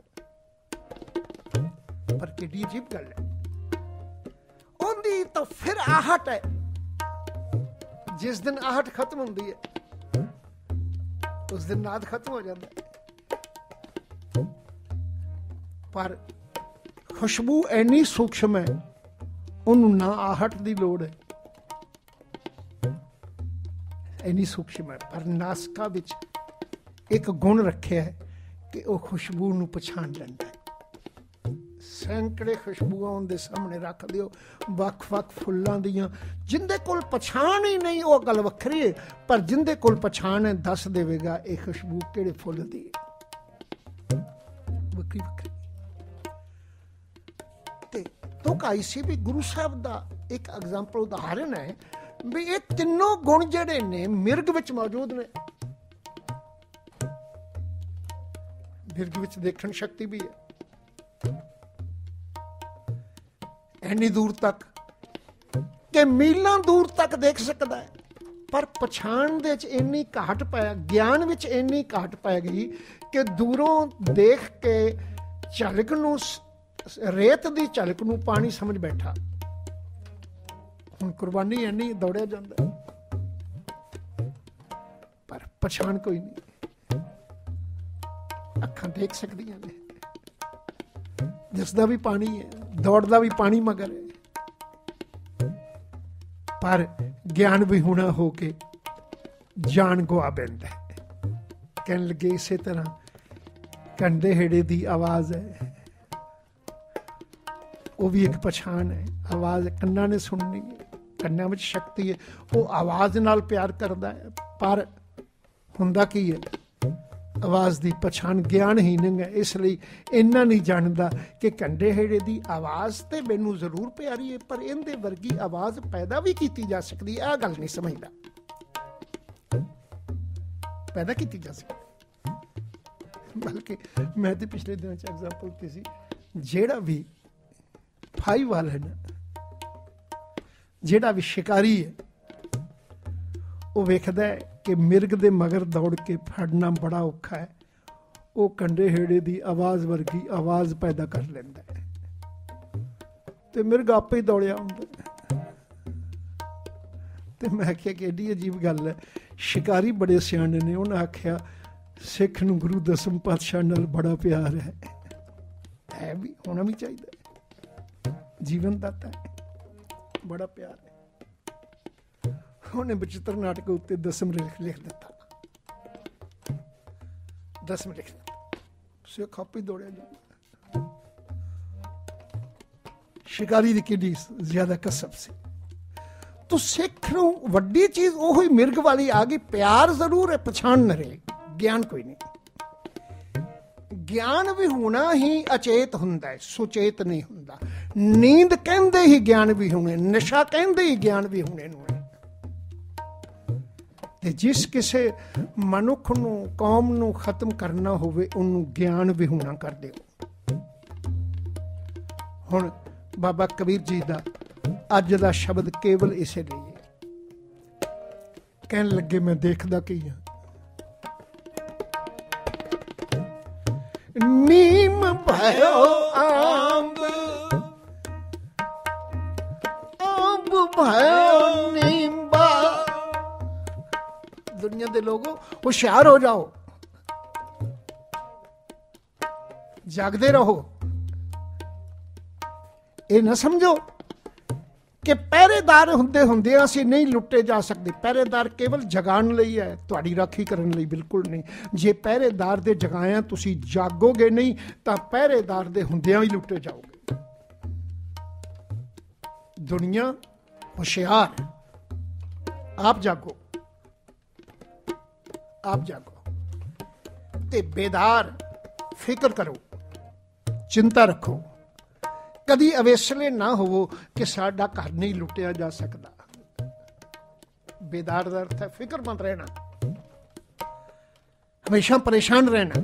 ਪਰ ਕਿਡੀ ਜੀਬ ਗੱਲ ਹੈ। ਉਹਦੀ ਤਾਂ ਫਿਰ ਆਹਟ ਹੈ। ਜਿਸ ਦਿਨ ਆਹਟ ਖਤਮ ਹੁੰਦੀ ਹੈ, ਉਸ ਦਿਨ ਨਾਦ ਖਤਮ ਹੋ ਜਾਂਦਾ ਹੈ। ਪਰ ਖੁਸ਼ਬੂ ਐਨੀ ਸੂਖਮ ਹੈ, ਉਹਨੂੰ ਨਾ ਆਹਟ ਦੀ ਲੋੜ ਹੈ। ਐਨੀ ਸੂਖਮ ਹੈ, ਪਰ ਨਾਸਕਾ ਵਿੱਚ ਇੱਕ ਗੁਣ ਰੱਖਿਆ ਹੈ ਕਿ ਉਹ ਖੁਸ਼ਬੂ ਨੂੰ ਪਛਾਣ ਲੈਂਦਾ ਹੈ। ਸੈਂਕੜੇ ਖੁਸ਼ਬੂਆਂ ਉਹਦੇ ਸਾਹਮਣੇ ਰੱਖ ਦਿਓ ਵੱਖ-ਵੱਖ ਫੁੱਲਾਂ ਦੀਆਂ। ਜਿੰਦੇ ਕੋਲ ਪਛਾਣ ਹੀ ਨਹੀਂ, ਉਹ ਗੱਲ ਵੱਖਰੀ ਹੈ, ਪਰ ਜਿੰਦੇ ਕੋਲ ਪਛਾਣ ਹੈ, ਦੱਸ ਦੇਵੇਗਾ ਇਹ ਖੁਸ਼ਬੂ ਕਿਹੜੇ ਫੁੱਲ ਦੀ ਹੈ। ਵੱਖਰੀ ਵੱਖਰੀ। ਤੇ ਤੋਂ ਕਾਈ ਸੀ ਵੀ ਗੁਰੂ ਸਾਹਿਬ ਦਾ ਇੱਕ ਐਗਜ਼ਾਮਪਲ ਉਦਾਹਰਨ ਹੈ ਵੀ ਇਹ ਤਿੰਨੋਂ ਗੁਣ ਜਿਹੜੇ ਨੇ ਮਿਰਗ ਵਿੱਚ ਮੌਜੂਦ ਨੇ। ਮਿਰਗ ਵਿੱਚ ਦੇਖਣ ਸ਼ਕਤੀ ਵੀ ਹੈ। ਐਨੀ ਦੂਰ ਤੱਕ ਕਿ ਮੀਲਾਂ ਦੂਰ ਤੱਕ ਦੇਖ ਸਕਦਾ ਹੈ। ਪਰ ਪਛਾਣ ਦੇ ਵਿੱਚ ਇੰਨੀ ਘਾਟ ਪਾਇਆ ਗਿਆਨ ਵਿੱਚ ਇੰਨੀ ਘਾਟ ਪੈ ਗਈ ਕਿ ਦੂਰੋਂ ਦੇਖ ਕੇ ਝਲਕ ਨੂੰ ਰੇਤ ਦੀ ਝਲਕ ਨੂੰ ਪਾਣੀ ਸਮਝ ਬੈਠਾ। ਹੁਣ ਕੁਰਬਾਨੀ ਇੰਨੀ ਦੌੜਿਆ ਜਾਂਦਾ। ਪਰ ਪਛਾਣ ਕੋਈ ਨਹੀਂ। ਅੱਖਾਂ ਦੇਖ ਸਕਦੀਆਂ ਨੇ। ਜਿਸ ਦਾ ਵੀ ਪਾਣੀ ਹੈ ਦੌੜਦਾ ਵੀ ਪਾਣੀ ਮਗਰ ਹੈ। ਪਰ ਗਿਆਨ ਵੀ ਹੁਣਾ ਹੋ ਕੇ ਜਾਣ ਗਵਾ ਬੈਂਦਾ ਕਹਿਣ ਲੱਗੇ ਇਸੇ ਤਰ੍ਹਾਂ ਕੰਡੇ ਹੇੜੇ ਦੀ ਆਵਾਜ਼ ਹੈ। ਉਹ ਵੀ ਇੱਕ ਪਛਾਣ ਹੈ। ਆਵਾਜ਼ ਕੰਨਾਂ ਨੇ ਸੁਣਨੀ ਹੈ। ਕੰਨਾਂ ਵਿੱਚ ਸ਼ਕਤੀ ਹੈ, ਉਹ ਆਵਾਜ਼ ਨਾਲ ਪਿਆਰ ਕਰਦਾ ਹੈ, ਪਰ ਹੁੰਦਾ ਕੀ ਹੈ? ਆਵਾਜ਼ ਦੀ ਪਛਾਣ ਗਿਆਨ ਗਿਆਨਹੀਨ ਹੈ, ਇਸ ਲਈ ਇੰਨਾ ਨਹੀਂ ਜਾਣਦਾ ਕਿ ਕੰਡੇ ਹੇੜੇ ਦੀ ਆਵਾਜ਼ ਤੇ ਮੈਨੂੰ ਜ਼ਰੂਰ ਪਿਆਰੀ ਹੈ, ਪਰ ਇਹਦੇ ਵਰਗੀ ਆਵਾਜ਼ ਪੈਦਾ ਵੀ ਕੀਤੀ ਜਾ ਸਕਦੀ ਹੈ ਆ ਗੱਲ ਨਹੀਂ ਸਮਝਦਾ। ਪੈਦਾ ਕੀਤੀ ਜਾ ਸਕਦੀ ਬਲਕਿ ਮੈਂ ਤੇ ਪਿਛਲੇ ਦਿਨਾਂ ਚ ਐਗਜ਼ਾਮਪਲ ਦਿੱਤੀ ਸੀ, ਜਿਹੜਾ ਵੀ ਫਾਈ ਵਾਲਾ ਹੈ ਨਾ ਜਿਹੜਾ ਵੀ ਸ਼ਿਕਾਰੀ ਹੈ, ਉਹ ਵੇਖਦਾ ਹੈ ਕਿ ਮਿਰਗ ਦੇ ਮਗਰ ਦੌੜ ਕੇ ਫੜਨਾ ਬੜਾ ਔਖਾ ਹੈ। ਉਹ ਕੰਡੇ ਹੇੜੇ ਦੀ ਆਵਾਜ਼ ਵਰਗੀ ਆਵਾਜ਼ ਪੈਦਾ ਕਰ ਲੈਂਦਾ ਹੈ। ਤੇ ਮਿਰਗ ਆਪੇ ਹੀ ਦੌੜਿਆ ਹੁੰਦਾ ਤੇ ਮੈਂ ਆਖਿਆ ਕਿ ਏਡੀ ਅਜੀਬ ਗੱਲ ਹੈ। ਸ਼ਿਕਾਰੀ ਬੜੇ ਸਿਆਣੇ ਨੇ, ਉਹਨਾਂ ਆਖਿਆ, ਸਿੱਖ ਨੂੰ ਗੁਰੂ ਦਸਮ ਪਾਤਸ਼ਾਹ ਨਾਲ ਬੜਾ ਪਿਆਰ ਹੈ। ਹੈ ਵੀ ਹੋਣਾ ਵੀ ਚਾਹੀਦਾ ਜੀਵਨ ਦਾਤਾ ਹੈ। ਬੜਾ ਪਿਆਰ ਹੈ। ਉਹਨੇ ਬਚਿੱਤਰ ਨਾਟਕ ਉੱਤੇ ਦਸਮ ਲਿਖ ਲਿਖ ਦਿੱਤਾ। ਦਸਮ ਲਿਖ। ਦਿੱਤਾ ਸੇ ਕਾਪੀ ਦੌੜਿਆ ਜੀ। ਸ਼ਿਕਾਰੀ ਦੀ ਕਿੱਡੀ ਜ਼ਿਆਦਾ ਕਸਬ ਸੀ। ਤੂੰ ਸਿੱਖ ਨੂੰ ਵੱਡੀ ਚੀਜ਼ ਉਹ ਹੀ ਮਿਰਗ ਵਾਲੀ ਆ ਗਈ। ਪਿਆਰ ਜ਼ਰੂਰ ਹੈ, ਪਛਾਣ ਨਾ ਰਹੇ। ਗਿਆਨ ਕੋਈ ਨਹੀਂ। ਗਿਆਨ ਵੀ ਹੋਣਾ ਹੀ ਅਚੇਤ ਹੁੰਦਾ ਹੈ, ਸੁਚੇਤ ਨਹੀਂ ਹੁੰਦਾ। ਨੀਂਦ ਕਹਿੰਦੇ ਹੀ ਗਿਆਨ ਵੀ ਹੋਣੇ, ਨਸ਼ਾ ਕਹਿੰਦੇ ਹੀ ਗਿਆਨ ਵੀ ਹੋਣੇ ਨੂੰ। ਤੇ ਜਿਸ ਕਿਸੇ ਮਨੁੱਖ ਨੂੰ, ਕੌਮ ਨੂੰ ਖਤਮ ਕਰਨਾ ਹੋਵੇ, ਉਹਨੂੰ ਗਿਆਨ ਵੀ ਹੋਣਾ ਕਰ ਦਿਓ। ਹੁਣ ਬਾਬਾ ਕਬੀਰ ਜੀ ਦਾ ਅੱਜ ਦਾ ਸ਼ਬਦ ਕੇਵਲ ਇਸੇ ਲਈ ਹੈ। ਕਹਿਣ ਲੱਗੇ ਮੈਂ ਦੇਖਦਾ ਕੀ ਹਾਂ। ਨੀਮ ਭਇਓ ਆਂਬ ਭਇਓ ਨੀਂਬਾ। ਦੁਨੀਆ ਦੇ ਲੋਗੋ, ਹੁਸ਼ਿਆਰ ਹੋ ਜਾਓ। ਜਾਗਦੇ ਰਹੋ। ਇਹ ਨਾ ਸਮਝੋ ਕਿ ਪਹਿਰੇਦਾਰ ਹੁੰਦੇ ਹੁੰਦੇ ਅਸੀਂ ਨਹੀਂ ਲੁੱਟੇ ਜਾ ਸਕਦੇ। ਪਹਿਰੇਦਾਰ ਕੇਵਲ ਜਗਾਉਣ ਲਈ ਹੈ, ਤੁਹਾਡੀ ਰਾਖੀ ਕਰਨ ਲਈ ਬਿਲਕੁਲ ਨਹੀਂ। ਜੇ ਪਹਿਰੇਦਾਰ ਦੇ ਜਗਾਇਆ ਤੁਸੀਂ ਜਾਗੋਗੇ ਨਹੀਂ, ਤਾਂ ਪਹਿਰੇਦਾਰ ਦੇ ਹੁੰਦਿਆਂ ਹੀ ਲੁੱਟੇ ਜਾਓਗੇ। ਦੁਨੀਆ ਹੁਸ਼ਿਆਰ। ਆਪ ਜਾਗੋ। ਆਪ ਜਾਗੋ। ਤੇ ਬੇਦਾਰ ਫਿਕਰ ਕਰੋ। ਚਿੰਤਾ ਰੱਖੋ। ਕਦੀ ਅਵੇਸਲੇ ਨਾ ਹੋਵੋ ਕਿ ਸਾਡਾ ਘਰ ਨਹੀਂ ਲੁੱਟਿਆ ਜਾ ਸਕਦਾ। ਬੇਦਾਰ ਦਾ ਅਰਥ ਹੈ ਫਿਕਰਮੰਦ ਰਹਿਣਾ। ਹਮੇਸ਼ਾ ਪਰੇਸ਼ਾਨ ਰਹਿਣਾ।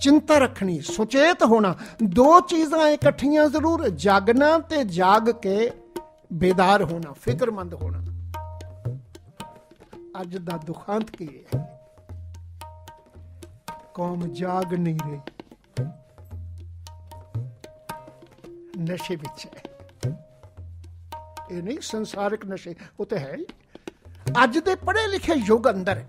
ਚਿੰਤਾ ਰੱਖਣੀ, ਸੁਚੇਤ ਹੋਣਾ। ਦੋ ਚੀਜ਼ਾਂ ਇਕੱਠੀਆਂ ਜ਼ਰੂਰ ਜਾਗਣਾ ਤੇ ਜਾਗ ਕੇ ਬੇਦਾਰ ਹੋਣਾ, ਫਿਕਰਮੰਦ ਹੋਣਾ। ਅੱਜ ਦਾ ਦੁਖਾਂਤ ਕੀ ਹੈ? ਕੌਮ ਜਾਗ ਨਹੀਂ ਰਹੀ। ਨਸ਼ੇ ਵਿੱਚ ਹੈ। ਇਹ ਨਹੀਂ ਸੰਸਾਰਿਕ ਨਸ਼ੇ, ਉਹ ਤੇ ਹੈ ਅੱਜ ਦੇ ਪੜ੍ਹੇ ਲਿਖੇ ਯੁੱਗ ਅੰਦਰ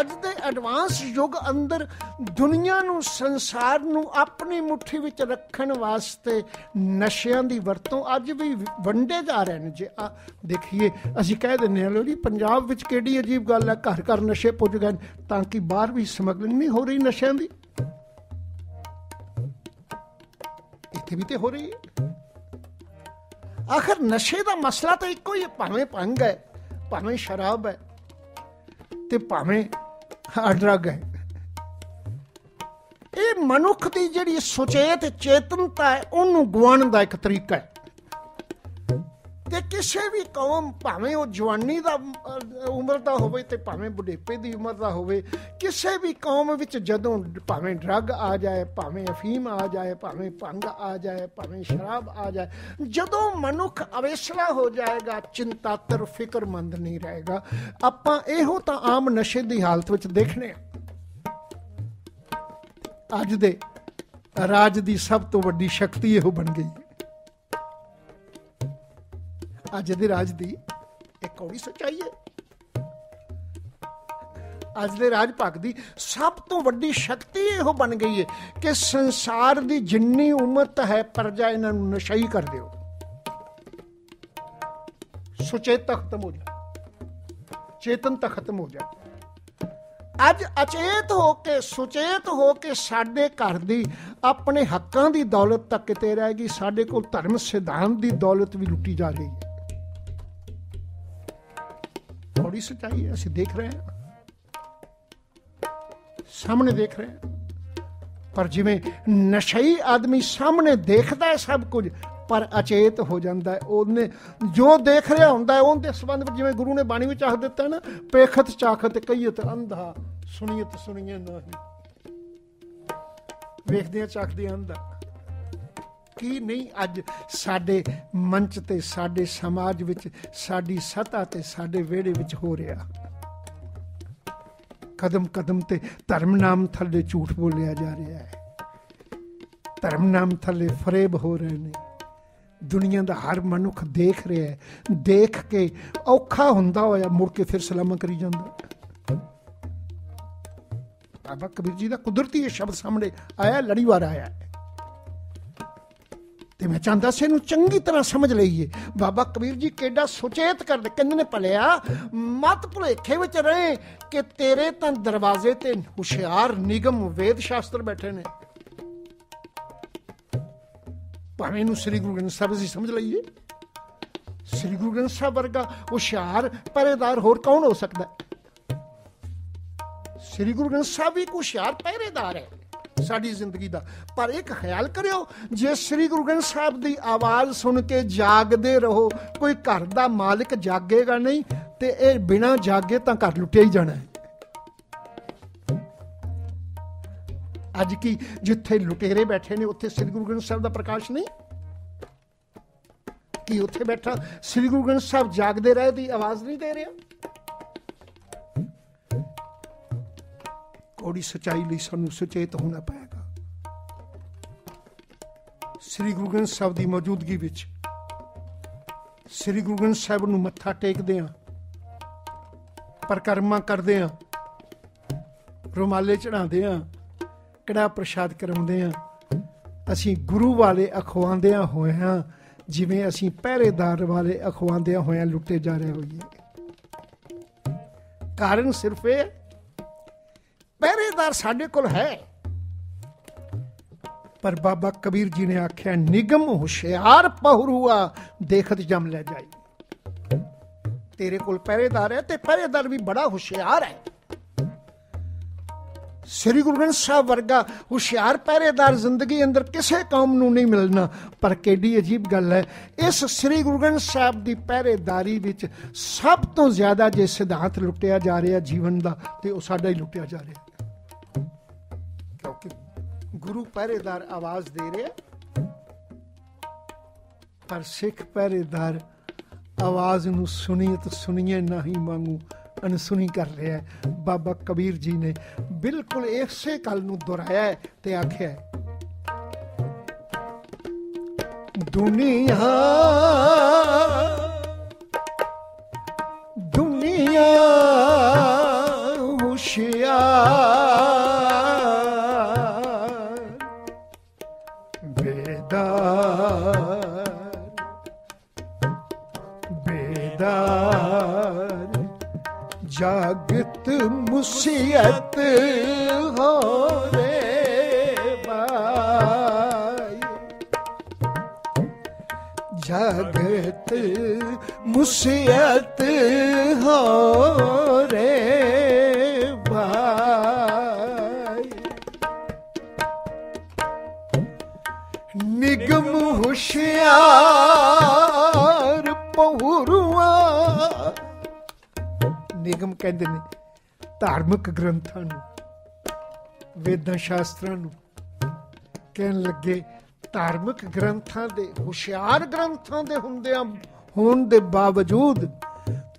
ਅੱਜ ਦੇ ਐਡਵਾਂਸ ਯੁੱਗ ਅੰਦਰ ਦੁਨੀਆ ਨੂੰ, ਸੰਸਾਰ ਨੂੰ ਆਪਣੀ ਮੁਠੀ ਵਿੱਚ ਰੱਖਣ ਵਾਸਤੇ ਨਸ਼ਿਆਂ ਦੀ ਵਰਤੋਂ ਅੱਜ ਵੀ ਵੰਡੇ ਜਾ ਰਹੇ ਨੇ। ਜੇ ਆ ਦੇਖੀਏ, ਅਸੀਂ ਕਹਿ ਦਿੰਨੇ ਆ ਲੋੜੀ ਪੰਜਾਬ ਵਿੱਚ ਕਿਹੜੀ ਅਜੀਬ ਗੱਲ ਹੈ, ਘਰ ਘਰ ਨਸ਼ੇ ਪੁੱਜ ਗਏ ਤਾਂ ਕਿ ਬਾਹਰ ਵੀ ਸਮਗਲਿੰਗ ਨਹੀਂ ਹੋ ਰਹੀ ਨਸ਼ਿਆਂ ਦੀ। ਇੱਥੇ ਵੀ ਤੇ ਹੋ ਰਹੀ ਹੈ। ਆਖਰ ਨਸ਼ੇ ਦਾ ਮਸਲਾ ਤਾਂ ਇੱਕੋ ਹੀ ਹੈ, ਭਾਵੇਂ ਭੰਗ ਹੈ, ਭਾਵੇਂ ਸ਼ਰਾਬ ਹੈ। ਤੇ ਭਾਵੇਂ ਡਰਗ ਹੈ। ਇਹ ਮਨੁੱਖ ਦੀ ਜਿਹੜੀ ਸੁਚੇਤ ਚੇਤਨਤਾ ਹੈ, ਉਹਨੂੰ ਗਵਾਉਣ ਦਾ ਇੱਕ ਤਰੀਕਾ ਹੈ। ਤੇ ਕਿਸੇ ਵੀ ਕੌਮ ਭਾਵੇਂ ਉਹ ਜਵਾਨੀ ਦਾ ਉਮਰ ਦਾ ਹੋਵੇ ਤੇ ਭਾਵੇਂ ਬੁਢੇਪੇ ਦੀ ਉਮਰ ਦਾ ਹੋਵੇ, ਕਿਸੇ ਵੀ ਕੌਮ ਵਿੱਚ ਜਦੋਂ ਭਾਵੇਂ ਡਰੱਗ ਆ ਜਾਏ, ਭਾਵੇਂ ਅਫੀਮ ਆ ਜਾਏ, ਭਾਵੇਂ ਭੰਗ ਆ ਜਾਏ, ਭਾਵੇਂ ਸ਼ਰਾਬ ਆ ਜਾਏ, ਜਦੋਂ ਮਨੁੱਖ ਅਵੇਸਲਾ ਹੋ ਜਾਏਗਾ ਚਿੰਤਾਤਰ ਫਿਕਰਮੰਦ ਨਹੀਂ ਰਹੇਗਾ। ਆਪਾਂ ਇਹੋ ਤਾਂ ਆਮ ਨਸ਼ੇ ਦੀ ਹਾਲਤ ਵਿੱਚ ਦੇਖਣੇ ਅੱਜ ਦੇ ਰਾਜ ਦੀ ਸਭ ਤੋਂ ਵੱਡੀ ਸ਼ਕਤੀ ਇਹੋ ਬਣ ਗਈ ਅੱਜ ਦੇ ਰਾਜ ਦੀ ਇੱਕ ਕੌੜੀ ਸੱਚਾਈ ਹੈ। ਅੱਜ ਦੇ ਰਾਜ ਭਗ ਦੀ ਸਭ ਤੋਂ ਵੱਡੀ ਸ਼ਕਤੀ ਇਹੋ ਬਣ ਗਈ ਹੈ ਕਿ ਸੰਸਾਰ ਦੀ ਜਿੰਨੀ ਉਮਤ ਹੈ ਪਰਜਾ ਇਹਨਾਂ ਨੂੰ ਨਸ਼ਈ ਕਰ ਦਿਓ। ਸੁਚੇਤਾ ਖਤਮ ਹੋ ਜਾ। ਚੇਤਨ ਤਾਂ ਖਤਮ ਹੋ ਜਾ। ਅੱਜ ਅਚੇਤ ਹੋ ਕੇ, ਸੁਚੇਤ ਹੋ ਕੇ ਸਾਡੇ ਘਰ ਦੀ ਆਪਣੇ ਹੱਕਾਂ ਦੀ ਦੌਲਤ ਤੱਕ ਕਿਤੇ ਰਹਿ ਗਈ, ਸਾਡੇ ਕੋਲ ਧਰਮ ਸਿਧਾਂਤ ਦੀ ਦੌਲਤ ਵੀ ਲੁੱਟੀ ਜਾ ਰਹੀ ਹੈ। ਥੋੜੀ ਸਚਾਈ ਹੈ ਅਸੀਂ ਦੇਖ ਰਹੇ ਹਾਂ ਸਾਹਮਣੇ ਦੇਖ ਰਹੇ ਹਾਂ ਪਰ ਜਿਵੇਂ ਨਸ਼ਈ ਆਦਮੀ ਸਾਹਮਣੇ ਦੇਖਦਾ ਹੈ ਸਭ ਕੁਝ ਪਰ ਅਚੇਤ ਹੋ ਜਾਂਦਾ ਹੈ ਉਹਨੇ ਜੋ ਦੇਖ ਰਿਹਾ ਹੁੰਦਾ ਹੈ ਉਹਦੇ ਸੰਬੰਧ ਵਿੱਚ ਜਿਵੇਂ ਗੁਰੂ ਨੇ ਬਾਣੀ ਵਿੱਚ ਆਖ ਦਿੱਤਾ ਨਾ ਪੇਖਤ ਚਾਖਤ ਕਈਤ ਅੰਧਾ ਸੁਣੀਤ ਸੁਣੀਏ ਨਹੀਂ ਵੇਖਦੇ ਚਾਖਦੇ ਅੰਧਾ ਕੀ ਨਹੀਂ ਅੱਜ ਸਾਡੇ ਮੰਚ ਤੇ, ਸਾਡੇ ਸਮਾਜ ਵਿੱਚ, ਸਾਡੀ ਸਤਾ ਤੇ, ਸਾਡੇ ਵਿਹੜੇ ਵਿੱਚ ਹੋ ਰਿਹਾ? ਕਦਮ ਕਦਮ ਤੇ ਧਰਮ ਨਾਮ ਥੱਲੇ ਝੂਠ ਬੋਲਿਆ ਜਾ ਰਿਹਾ ਹੈ। ਧਰਮ ਨਾਮ ਥੱਲੇ ਫਰੇਬ ਹੋ ਰਹੇ ਨੇ। ਦੁਨੀਆ ਦਾ ਹਰ ਮਨੁੱਖ ਦੇਖ ਰਿਹਾ ਹੈ। ਦੇਖ ਕੇ ਔਖਾ ਹੁੰਦਾ ਹੋਇਆ ਮੁੜ ਕੇ ਫਿਰ ਸਲਾਮਾ ਕਰੀ ਜਾਂਦਾ। ਬਾਬਾ ਕਬੀਰ ਜੀ ਦਾ ਕੁਦਰਤੀ ਇਹ ਸ਼ਬਦ ਸਾਹਮਣੇ ਆਇਆ, ਲੜੀਵਾਰ ਆਇਆ ਹੈ। ਤੇ ਮੈਂ ਚਾਹੁੰਦਾ ਸੀ ਇਹਨੂੰ ਚੰਗੀ ਤਰ੍ਹਾਂ ਸਮਝ ਲਈਏ। ਬਾਬਾ ਕਬੀਰ ਜੀ ਕਿੱਡਾ ਸੁਚੇਤ ਕਰਦੇ, ਕਹਿੰਦੇ ਨੇ ਭਲਿਆ, ਮਤ ਭੁਲੇਖੇ ਵਿੱਚ ਰਹੇ ਕਿ ਤੇਰੇ ਤਾਂ ਦਰਵਾਜ਼ੇ ਤੇ ਹੁਸ਼ਿਆਰ ਨਿਗਮ ਵੇਦ ਸ਼ਾਸਤਰ ਬੈਠੇ ਨੇ। ਭਾਵੇਂ ਨੂੰ ਸ੍ਰੀ ਗੁਰੂ ਗ੍ਰੰਥ ਸਾਹਿਬ ਜੀ ਸਮਝ ਲਈਏ। ਸ੍ਰੀ ਗੁਰੂ ਗ੍ਰੰਥ ਸਾਹਿਬ ਵਰਗਾ ਹੁਸ਼ਿਆਰ ਪਹਿਰੇਦਾਰ ਹੋਰ ਕੌਣ ਹੋ ਸਕਦਾ? ਸ੍ਰੀ ਗੁਰੂ ਗ੍ਰੰਥ ਸਾਹਿਬ ਵੀ ਹੁਸ਼ਿਆਰ ਪਹਿਰੇਦਾਰ ਹੈ। ਸਾਡੀ ਜ਼ਿੰਦਗੀ ਦਾ। ਪਰ ਇੱਕ ਖਿਆਲ ਕਰਿਓ, ਜੇ ਸ੍ਰੀ ਗੁਰੂ ਗ੍ਰੰਥ ਸਾਹਿਬ ਦੀ ਆਵਾਜ਼ ਸੁਣ ਕੇ ਜਾਗਦੇ ਰਹੋ, ਕੋਈ ਘਰ ਦਾ ਮਾਲਕ ਜਾਗੇਗਾ ਨਹੀਂ, ਤੇ ਇਹ ਬਿਨਾ ਜਾਗੇ ਤਾਂ ਘਰ ਲੁੱਟਿਆ ਹੀ ਜਾਣਾ ਹੈ। ਅੱਜ ਕੀ ਜਿੱਥੇ ਲੁਟੇਰੇ ਬੈਠੇ ਨੇ, ਉੱਥੇ ਸ੍ਰੀ ਗੁਰੂ ਗ੍ਰੰਥ ਸਾਹਿਬ ਦਾ ਪ੍ਰਕਾਸ਼ ਨਹੀਂ? ਕੀ ਉੱਥੇ ਬੈਠਾ? ਸ੍ਰੀ ਗੁਰੂ ਗ੍ਰੰਥ ਸਾਹਿਬ ਜਾਗਦੇ ਰਹੇ ਦੀ ਆਵਾਜ਼ ਨਹੀਂ ਦੇ ਰਿਹਾ ਕੋੜੀ ਸਚਾਈ ਲਈ ਸਾਨੂੰ ਸੁਚੇਤ ਹੋਣਾ ਪਏਗਾ। ਸ੍ਰੀ ਗੁਰੂ ਗ੍ਰੰਥ ਸਾਹਿਬ ਦੀ ਮੌਜੂਦਗੀ ਵਿੱਚ ਸ੍ਰੀ ਗੁਰੂ ਗ੍ਰੰਥ ਸਾਹਿਬ ਨੂੰ ਮੱਥਾ ਟੇਕਦੇ ਆਂ ਪਰਕਰਮਾ ਕਰਦੇ ਆਂ ਰੁਮਾਲੇ ਚੜਾਉਂਦੇ ਆਂ ਕੜਾ ਪ੍ਰਸ਼ਾਦ ਕਰਾਉਂਦੇ ਆਂ ਅਸੀਂ ਗੁਰੂ ਵਾਲੇ ਅਖਵਾਉਂਦਿਆਂ ਹੋਇਆਂ ਜਿਵੇਂ ਅਸੀਂ ਪਹਿਰੇਦਾਰ ਵਾਲੇ ਅਖਵਾਉਂਦਿਆਂ ਹੋਇਆਂ ਲੁੱਟੇ ਜਾ ਰਹੇ ਹੋਈਏ। ਕਾਰਨ ਸਿਰਫ ਇਹ ਪਹਿਰੇਦਾਰ ਸਾਡੇ ਕੋਲ ਹੈ। ਪਰ ਬਾਬਾ ਕਬੀਰ ਜੀ ਨੇ ਆਖਿਆ, ਨਿਗਮ ਹੁਸ਼ਿਆਰ ਪਹਰੂਆ, ਦੇਖਤ ਜਮ ਲੈ ਜਾਈ। ਤੇਰੇ ਕੋਲ ਪਹਿਰੇਦਾਰ ਹੈ ਤੇ ਪਹਿਰੇਦਾਰ ਵੀ ਬੜਾ ਹੁਸ਼ਿਆਰ ਹੈ। ਸ੍ਰੀ ਗੁਰੂ ਗ੍ਰੰਥ ਸਾਹਿਬ ਵਰਗਾ ਹੁਸ਼ਿਆਰ ਪਹਿਰੇਦਾਰ ਜ਼ਿੰਦਗੀ ਅੰਦਰ ਕਿਸੇ ਕੌਮ ਨੂੰ ਨਹੀਂ ਮਿਲਣਾ, ਪਰ ਕਿੱਡੀ ਅਜੀਬ ਗੱਲ ਹੈ। ਇਸ ਸ੍ਰੀ ਗੁਰੂ ਗ੍ਰੰਥ ਸਾਹਿਬ ਦੀ ਪਹਿਰੇਦਾਰੀ ਵਿੱਚ ਸਭ ਤੋਂ ਜ਼ਿਆਦਾ ਜੇ ਸਿਧਾਂਤ ਲੁੱਟਿਆ ਜਾ ਰਿਹਾ ਜੀਵਨ ਦਾ, ਤੇ ਉਹ ਸਾਡਾ ਹੀ ਲੁੱਟਿਆ ਜਾ ਰਿਹਾ। ਕਿਉਂਕਿ ਗੁਰੂ ਪਹਿਰੇਦਾਰ ਆਵਾਜ਼ ਦੇ ਰਿਹਾ ਪਰ ਸਿੱਖ ਪਹਿਰੇਦਾਰ ਆਵਾਜ਼ ਨੂੰ ਸੁਣੀਤ ਸੁਣੀਏ ਨਹੀਂ ਮੰਗੂ ਅਨਸੁਣੀ ਕਰ ਰਿਹਾ ਹੈ। ਬਾਬਾ ਕਬੀਰ ਜੀ ਨੇ ਬਿਲਕੁਲ ਇਸੇ ਗੱਲ ਨੂੰ ਦੁਹਰਾਇਆ ਤੇ ਆਖਿਆ ਦੁਨੀਆ ਦੁਨੀਆ ਧਾਰਮਿਕ ਗ੍ਰੰਥਾਂ ਨੂੰ, ਵੇਦਾਂ ਸ਼ਾਸਤਰਾਂ ਨੂੰ ਕਹਿਣ ਲੱਗੇ, ਧਾਰਮਿਕ ਗ੍ਰੰਥਾਂ ਦੇ, ਹੁਸ਼ਿਆਰ ਗ੍ਰੰਥਾਂ ਦੇ ਹੁੰਦਿਆਂ ਹੋਣ ਦੇ ਬਾਵਜੂਦ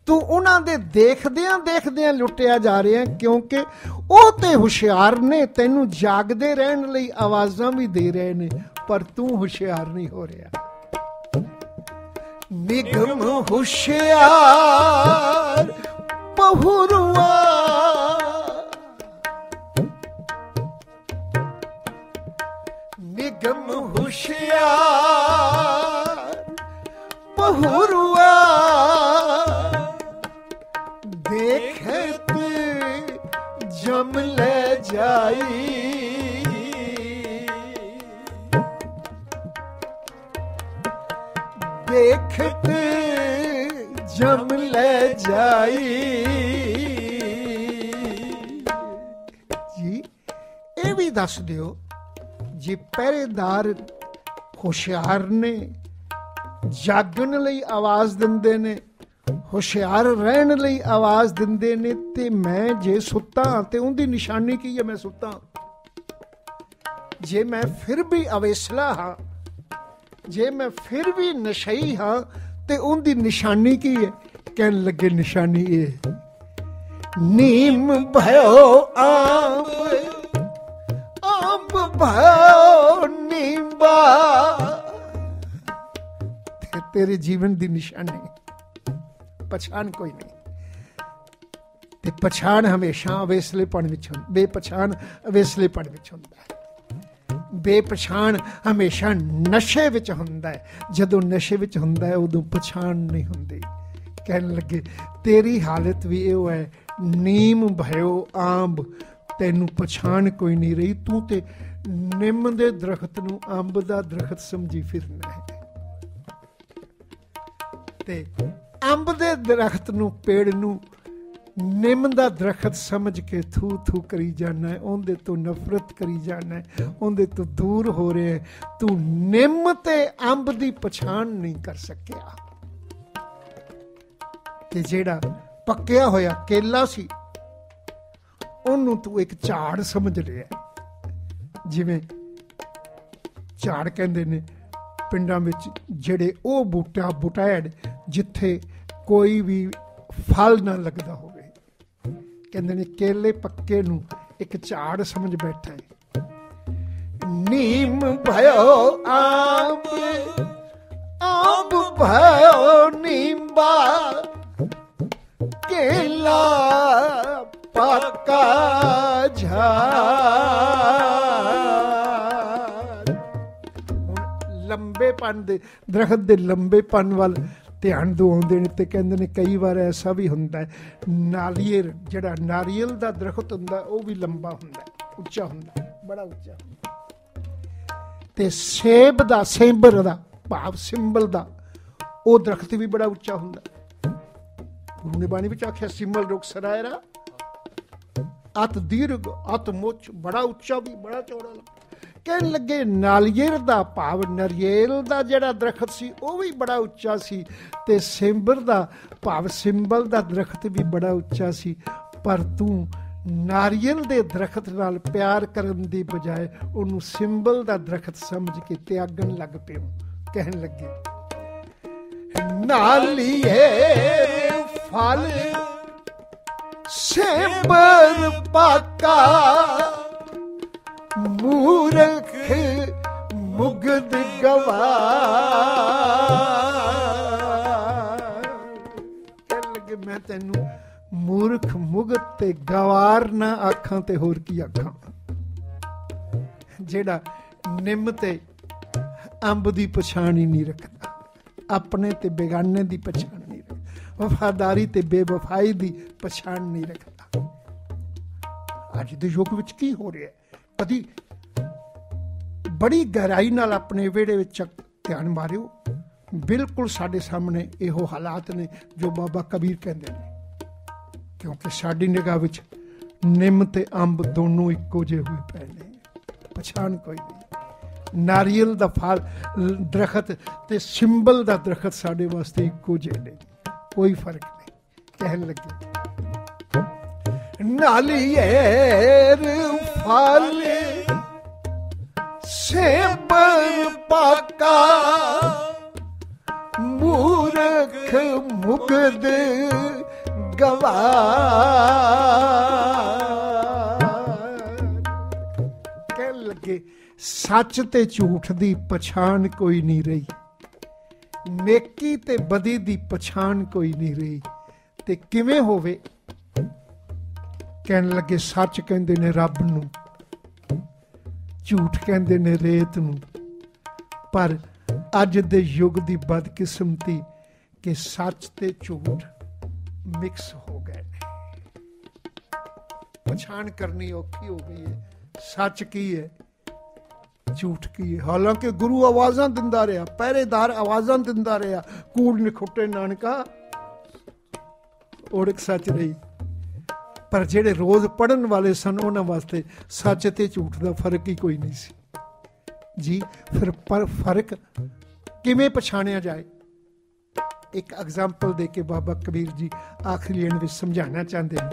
ਤੂੰ ਉਹਨਾਂ ਦੇ ਦੇਖਦਿਆਂ ਦੇਖਦਿਆਂ ਲੁੱਟਿਆ ਜਾ ਰਿਹਾ ਕਿਉਂਕਿ ਉਹ ਤੇ ਹੁਸ਼ਿਆਰ ਨੇ, ਤੈਨੂੰ ਜਾਗਦੇ ਰਹਿਣ ਲਈ ਆਵਾਜ਼ਾਂ ਵੀ ਦੇ ਰਹੇ ਨੇ, ਪਰ ਤੂੰ ਹੁਸ਼ਿਆਰ ਨਹੀਂ ਹੋ ਰਿਹਾ। ਨਿਗਮ ਹੁਸ਼ਿਆਰ ਪਹੁਰਵਾ ਨਿਗਮ ਹੁਸ਼ਿਆਰ ਪਹੁਰਵਾ ਦੇਖਤ ਜਮ ਲੈ ਜਾਈ ਦੇਖਤ ਜਮ ਲੈ ਜਾਈ। ਜੀ, ਇਹ ਵੀ ਦੱਸ ਦਿਓ, ਜੇ ਪਹਿਰੇਦਾਰ ਹੁਸ਼ਿਆਰ ਨੇ ਜਾਗਣ ਲਈ ਆਵਾਜ਼ ਦਿੰਦੇ ਨੇ, ਹੁਸ਼ਿਆਰ ਰਹਿਣ ਲਈ ਆਵਾਜ਼ ਦਿੰਦੇ ਨੇ, ਤੇ ਮੈਂ ਜੇ ਸੁੱਤਾ ਤੇ ਉਹਦੀ ਨਿਸ਼ਾਨੀ ਕੀ ਹੈ ਮੈਂ ਸੁੱਤਾ ਜੇ ਮੈਂ ਫਿਰ ਵੀ ਅਵੇਸਲਾ ਹਾਂ, ਜੇ ਮੈਂ ਫਿਰ ਵੀ ਨਸ਼ਈ ਹਾਂ ਤੇ ਉਹਦੀ ਨਿਸ਼ਾਨੀ ਕੀ ਹੈ? ਕਹਿਣ ਲੱਗੇ, ਨਿਸ਼ਾਨੀ ਇਹ ਨੀਮ ਭਇਓ ਆਮ ਆਮ ਭਇਓ ਨੀਂਬਾ। ਤੇ ਤੇਰੇ ਜੀਵਨ ਦੀ ਨਿਸ਼ਾਨੀ ਪਛਾਣ ਕੋਈ ਨਹੀਂ। ਤੇ ਪਛਾਣ ਹਮੇਸ਼ਾ ਅਵੇਸਲੇਪਣ ਵਿੱਚ ਹੁੰਦੀ ਬੇਪਛਾਣ ਅਵੇਸਲੇਪਣ ਵਿੱਚ ਹੁੰਦਾ ਹੈ। ਬੇਪਛਾਣ ਹਮੇਸ਼ਾ ਨਸ਼ੇ ਵਿੱਚ ਹੁੰਦਾ ਹੈ। ਜਦੋਂ ਨਸ਼ੇ ਵਿੱਚ ਹੁੰਦਾ ਹੈ, ਉਦੋਂ ਪਛਾਣ ਨਹੀਂ ਹੁੰਦੀ। ਕਹਿਣ ਲੱਗੇ, ਤੇਰੀ ਹਾਲਤ ਵੀ ਇਹੋ ਹੈ, ਨੀਮ ਭਇਓ ਆਂਬ, ਤੈਨੂੰ ਪਛਾਣ ਕੋਈ ਨਹੀਂ ਰਹੀ, ਤੂੰ ਤੇ ਨਿੰਮ ਦੇ ਦਰਖਤ ਨੂੰ ਅੰਬ ਦਾ ਦਰਖਤ ਸਮਝੀ ਫਿਰਨਾ ਹੈ। ਤੇ ਅੰਬ ਦੇ ਦਰਖਤ ਨੂੰ ਪੇੜ ਨੂੰ ਨਿੰਮ ਦਾ ਦਰਖਤ ਸਮਝ ਕੇ ਥੂ ਥੂ ਕਰੀ ਜਾਣਾ ਉਹਦੇ ਤੋਂ ਨਫ਼ਰਤ ਕਰੀ ਜਾਣਾ ਉਹਦੇ ਤੋਂ ਦੂਰ ਹੋ ਰਿਹਾ ਤੂੰ ਨਿੰਮ ਤੇ ਅੰਬ ਦੀ ਪਛਾਣ ਨਹੀਂ ਕਰ ਸਕਿਆ। ਕਿ ਜਿਹੜਾ ਪੱਕਿਆ ਹੋਇਆ ਕੇਲਾ ਸੀ, ਉਹਨੂੰ ਤੂੰ ਇੱਕ ਝਾੜ ਸਮਝ ਲਿਆ। ਜਿਵੇਂ ਝਾੜ ਕਹਿੰਦੇ ਨੇ ਪਿੰਡਾਂ ਵਿੱਚ, ਜਿਹੜੇ ਉਹ ਬੂਟਾ ਬੁਟਾਇਡ ਜਿੱਥੇ ਕੋਈ ਵੀ ਫਲ ਨਾ ਲੱਗਦਾ ਹੋ ਕਹਿੰਦੇ ਨੇ, ਕੇਲੇ ਪੱਕੇ ਨੂੰ ਇੱਕ ਝਾੜ ਸਮਝ ਬੈਠਾ ਹੈ ਨੀਮ ਭਇਓ ਆਂਬ ਆਂਬ ਭਇਓ ਨੀਂਬਾ, ਕੇਲਾ ਪੱਕਾ ਝਾੜ ਲੰਬੇਪਨ ਦੇ, ਦਰਖਤ ਦੇ ਲੰਬੇਪਨ ਵੱਲ ਧਿਆਨ ਦਵਾਉਂਦੇ ਨੇ ਤੇ ਕਹਿੰਦੇ ਨੇ ਕਈ ਵਾਰ ਐਸਾ ਵੀ ਹੁੰਦਾ ਹੈ ਨਾਲੀਅਰ ਜਿਹੜਾ ਨਾਰੀਅਲ ਦਾ ਦਰਖਤ ਹੁੰਦਾ, ਉਹ ਵੀ ਲੰਬਾ ਹੁੰਦਾ ਉੱਚਾ ਹੁੰਦਾ ਬੜਾ ਉੱਚਾ ਤੇ ਸੇਬ ਦਾ, ਸੇਂਬਰ ਦਾ, ਭਾਵ ਸਿੰਬਲ ਦਾ, ਉਹ ਦਰਖਤ ਵੀ ਬੜਾ ਉੱਚਾ ਹੁੰਦਾ ਗੁਰੂ ਨੇ ਬਾਣੀ ਵਿੱਚ ਆਖਿਆ, ਸਿੰਬਲ ਰੁਕ ਸਰਾਇਰਾ, ਅਤ ਦੀਰਘ, ਅਤ ਮੁੱਚ ਬੜਾ ਉੱਚਾ ਵੀ, ਬੜਾ ਚੌੜਾ ਕਹਿਣ ਲੱਗੇ ਨਾਲੀਅਰ ਦਾ ਭਾਵ ਨਰੀਏਲ ਦਾ ਜਿਹੜਾ ਦਰਖਤ ਸੀ, ਉਹ ਵੀ ਬੜਾ ਉੱਚਾ ਸੀ ਤੇ ਸਿੰਬਰ ਦਾ ਭਾਵ ਸਿੰਬਲ ਦਾ ਦਰਖਤ ਵੀ ਬੜਾ ਉੱਚਾ ਸੀ। ਪਰ ਤੂੰ ਨਾਰੀਅਲ ਦੇ ਦਰਖਤ ਨਾਲ ਪਿਆਰ ਕਰਨ ਦੀ ਬਜਾਏ ਉਹਨੂੰ ਸਿੰਬਲ ਦਾ ਦਰਖਤ ਸਮਝ ਕੇ ਤਿਆਗਣ ਲੱਗ ਪਿਓ ਕਹਿਣ ਲੱਗੇ। ਨਾਲੀਏ ਫਲ, ਸਿੰਬਰ ਪਾਕਾ ਮੂਰਖ ਮੁਗਦ ਗਵਾ ਲੱਗੇ, ਮੈਂ ਤੈਨੂੰ ਮੂਰਖ ਮੁਗਤ ਤੇ ਗਵਾਰ ਨਾ ਆਖਾਂ ਤੇ ਹੋਰ ਕੀ ਆਖਾਂ? ਜਿਹੜਾ ਨਿੰਮ ਤੇ ਅੰਬ ਦੀ ਪਛਾਣ ਹੀ ਨਹੀਂ ਰੱਖਦਾ, ਆਪਣੇ ਤੇ ਬੇਗਾਨੇ ਦੀ ਪਛਾਣ ਨਹੀਂ ਰੱਖਦਾ, ਵਫਾਦਾਰੀ ਤੇ ਬੇਵਫਾਈ ਦੀ ਪਛਾਣ ਨਹੀਂ ਰੱਖਦਾ। ਅੱਜ ਦੇ ਯੁੱਗ ਵਿੱਚ ਕੀ ਹੋ ਰਿਹਾ ਹੈ? ਕਦੀ ਬੜੀ ਗਹਿਰਾਈ ਨਾਲ ਆਪਣੇ ਵਿਹੜੇ ਵਿੱਚ ਧਿਆਨ ਮਾਰਿਓ। ਬਿਲਕੁਲ ਸਾਡੇ ਸਾਹਮਣੇ ਇਹੋ ਹਾਲਾਤ ਨੇ ਜੋ ਬਾਬਾ ਕਬੀਰ ਕਹਿੰਦੇ ਨੇ। ਕਿਉਂਕਿ ਸਾਡੀ ਨਿਗਾਹ ਵਿੱਚ ਨਿੰਮ ਤੇ ਅੰਬ ਦੋਨੋਂ ਇੱਕੋ ਜਿਹੇ ਹੋਏ ਪਏ ਨੇ। ਪਛਾਣ ਕੋਈ ਨਹੀਂ। ਨਾਰੀਅਲ ਦਾ ਫਲ ਦਰਖਤ ਤੇ ਸਿੰਬਲ ਦਾ ਦਰਖਤ ਸਾਡੇ ਵਾਸਤੇ ਇੱਕੋ ਜਿਹੇ ਨੇ। ਕੋਈ ਫ਼ਰਕ ਨਹੀਂ। ਕਹਿਣ ਲੱਗੇ। ਨਾਲੀਏਰ ਫਲ ਸੇਬਰ ਪਾਕਾ। ਮੂਰਖ ਮੁਗਦ ਗਵਾ। ਕਹਿ ਲੱਗੇ, ਸੱਚ ਤੇ ਝੂਠ ਦੀ ਪਛਾਣ ਕੋਈ ਨਹੀਂ ਰਹੀ। ਨੇਕੀ ਤੇ ਬਦੀ ਦੀ ਪਛਾਣ ਕੋਈ ਨਹੀਂ ਰਹੀ। ਤੇ ਕਿਵੇਂ ਹੋਵੇ? ਕਹਿਣ ਲੱਗੇ, ਸੱਚ ਕਹਿੰਦੇ ਨੇ ਰੱਬ ਨੂੰ ਝੂਠ ਕਹਿੰਦੇ ਨੇ ਰੇਤ ਨੂੰ। ਪਰ ਅੱਜ ਦੇ ਯੁੱਗ ਦੀ ਬਦਕਿਸਮਤੀ ਕਿ ਸੱਚ ਤੇ ਝੂਠ ਮਿਕਸ ਹੋ ਗਏ ਨੇ। ਪਛਾਣ ਕਰਨੀ ਔਖੀ ਹੋ ਗਈ ਹੈ। ਸੱਚ ਕੀ ਹੈ? ਝੂਠ ਕੀ ਹੈ? ਹਾਲਾਂਕਿ ਗੁਰੂ ਆਵਾਜ਼ਾਂ ਦਿੰਦਾ ਰਿਹਾ, ਪਹਿਰੇਦਾਰ ਆਵਾਜ਼ਾਂ ਦਿੰਦਾ ਰਿਹਾ, ਕੂੜ ਨਿਖੁੱਟੇ ਨਾਨਕਾ, ਔੜਕ ਸੱਚ ਰਹੀ। ਪਰ ਜਿਹੜੇ ਰੋਜ਼ ਪੜਨ ਵਾਲੇ ਸਨ, ਉਹਨਾਂ ਵਾਸਤੇ ਸੱਚ ਤੇ ਝੂਠ ਦਾ ਫ਼ਰਕ ਹੀ ਕੋਈ ਨਹੀਂ ਸੀ। ਜੀ, ਫਿਰ ਪਰ ਫ਼ਰਕ ਕਿਵੇਂ ਪਛਾਣਿਆ ਜਾਏ? ਇੱਕ ਐਗਜ਼ਾਮਪਲ ਦੇ ਕੇ ਬਾਬਾ ਕਬੀਰ ਜੀ ਆਖਰੀ ਐਂਡ ਵਿੱਚ ਸਮਝਾਉਣਾ ਚਾਹੁੰਦੇ ਨੇ।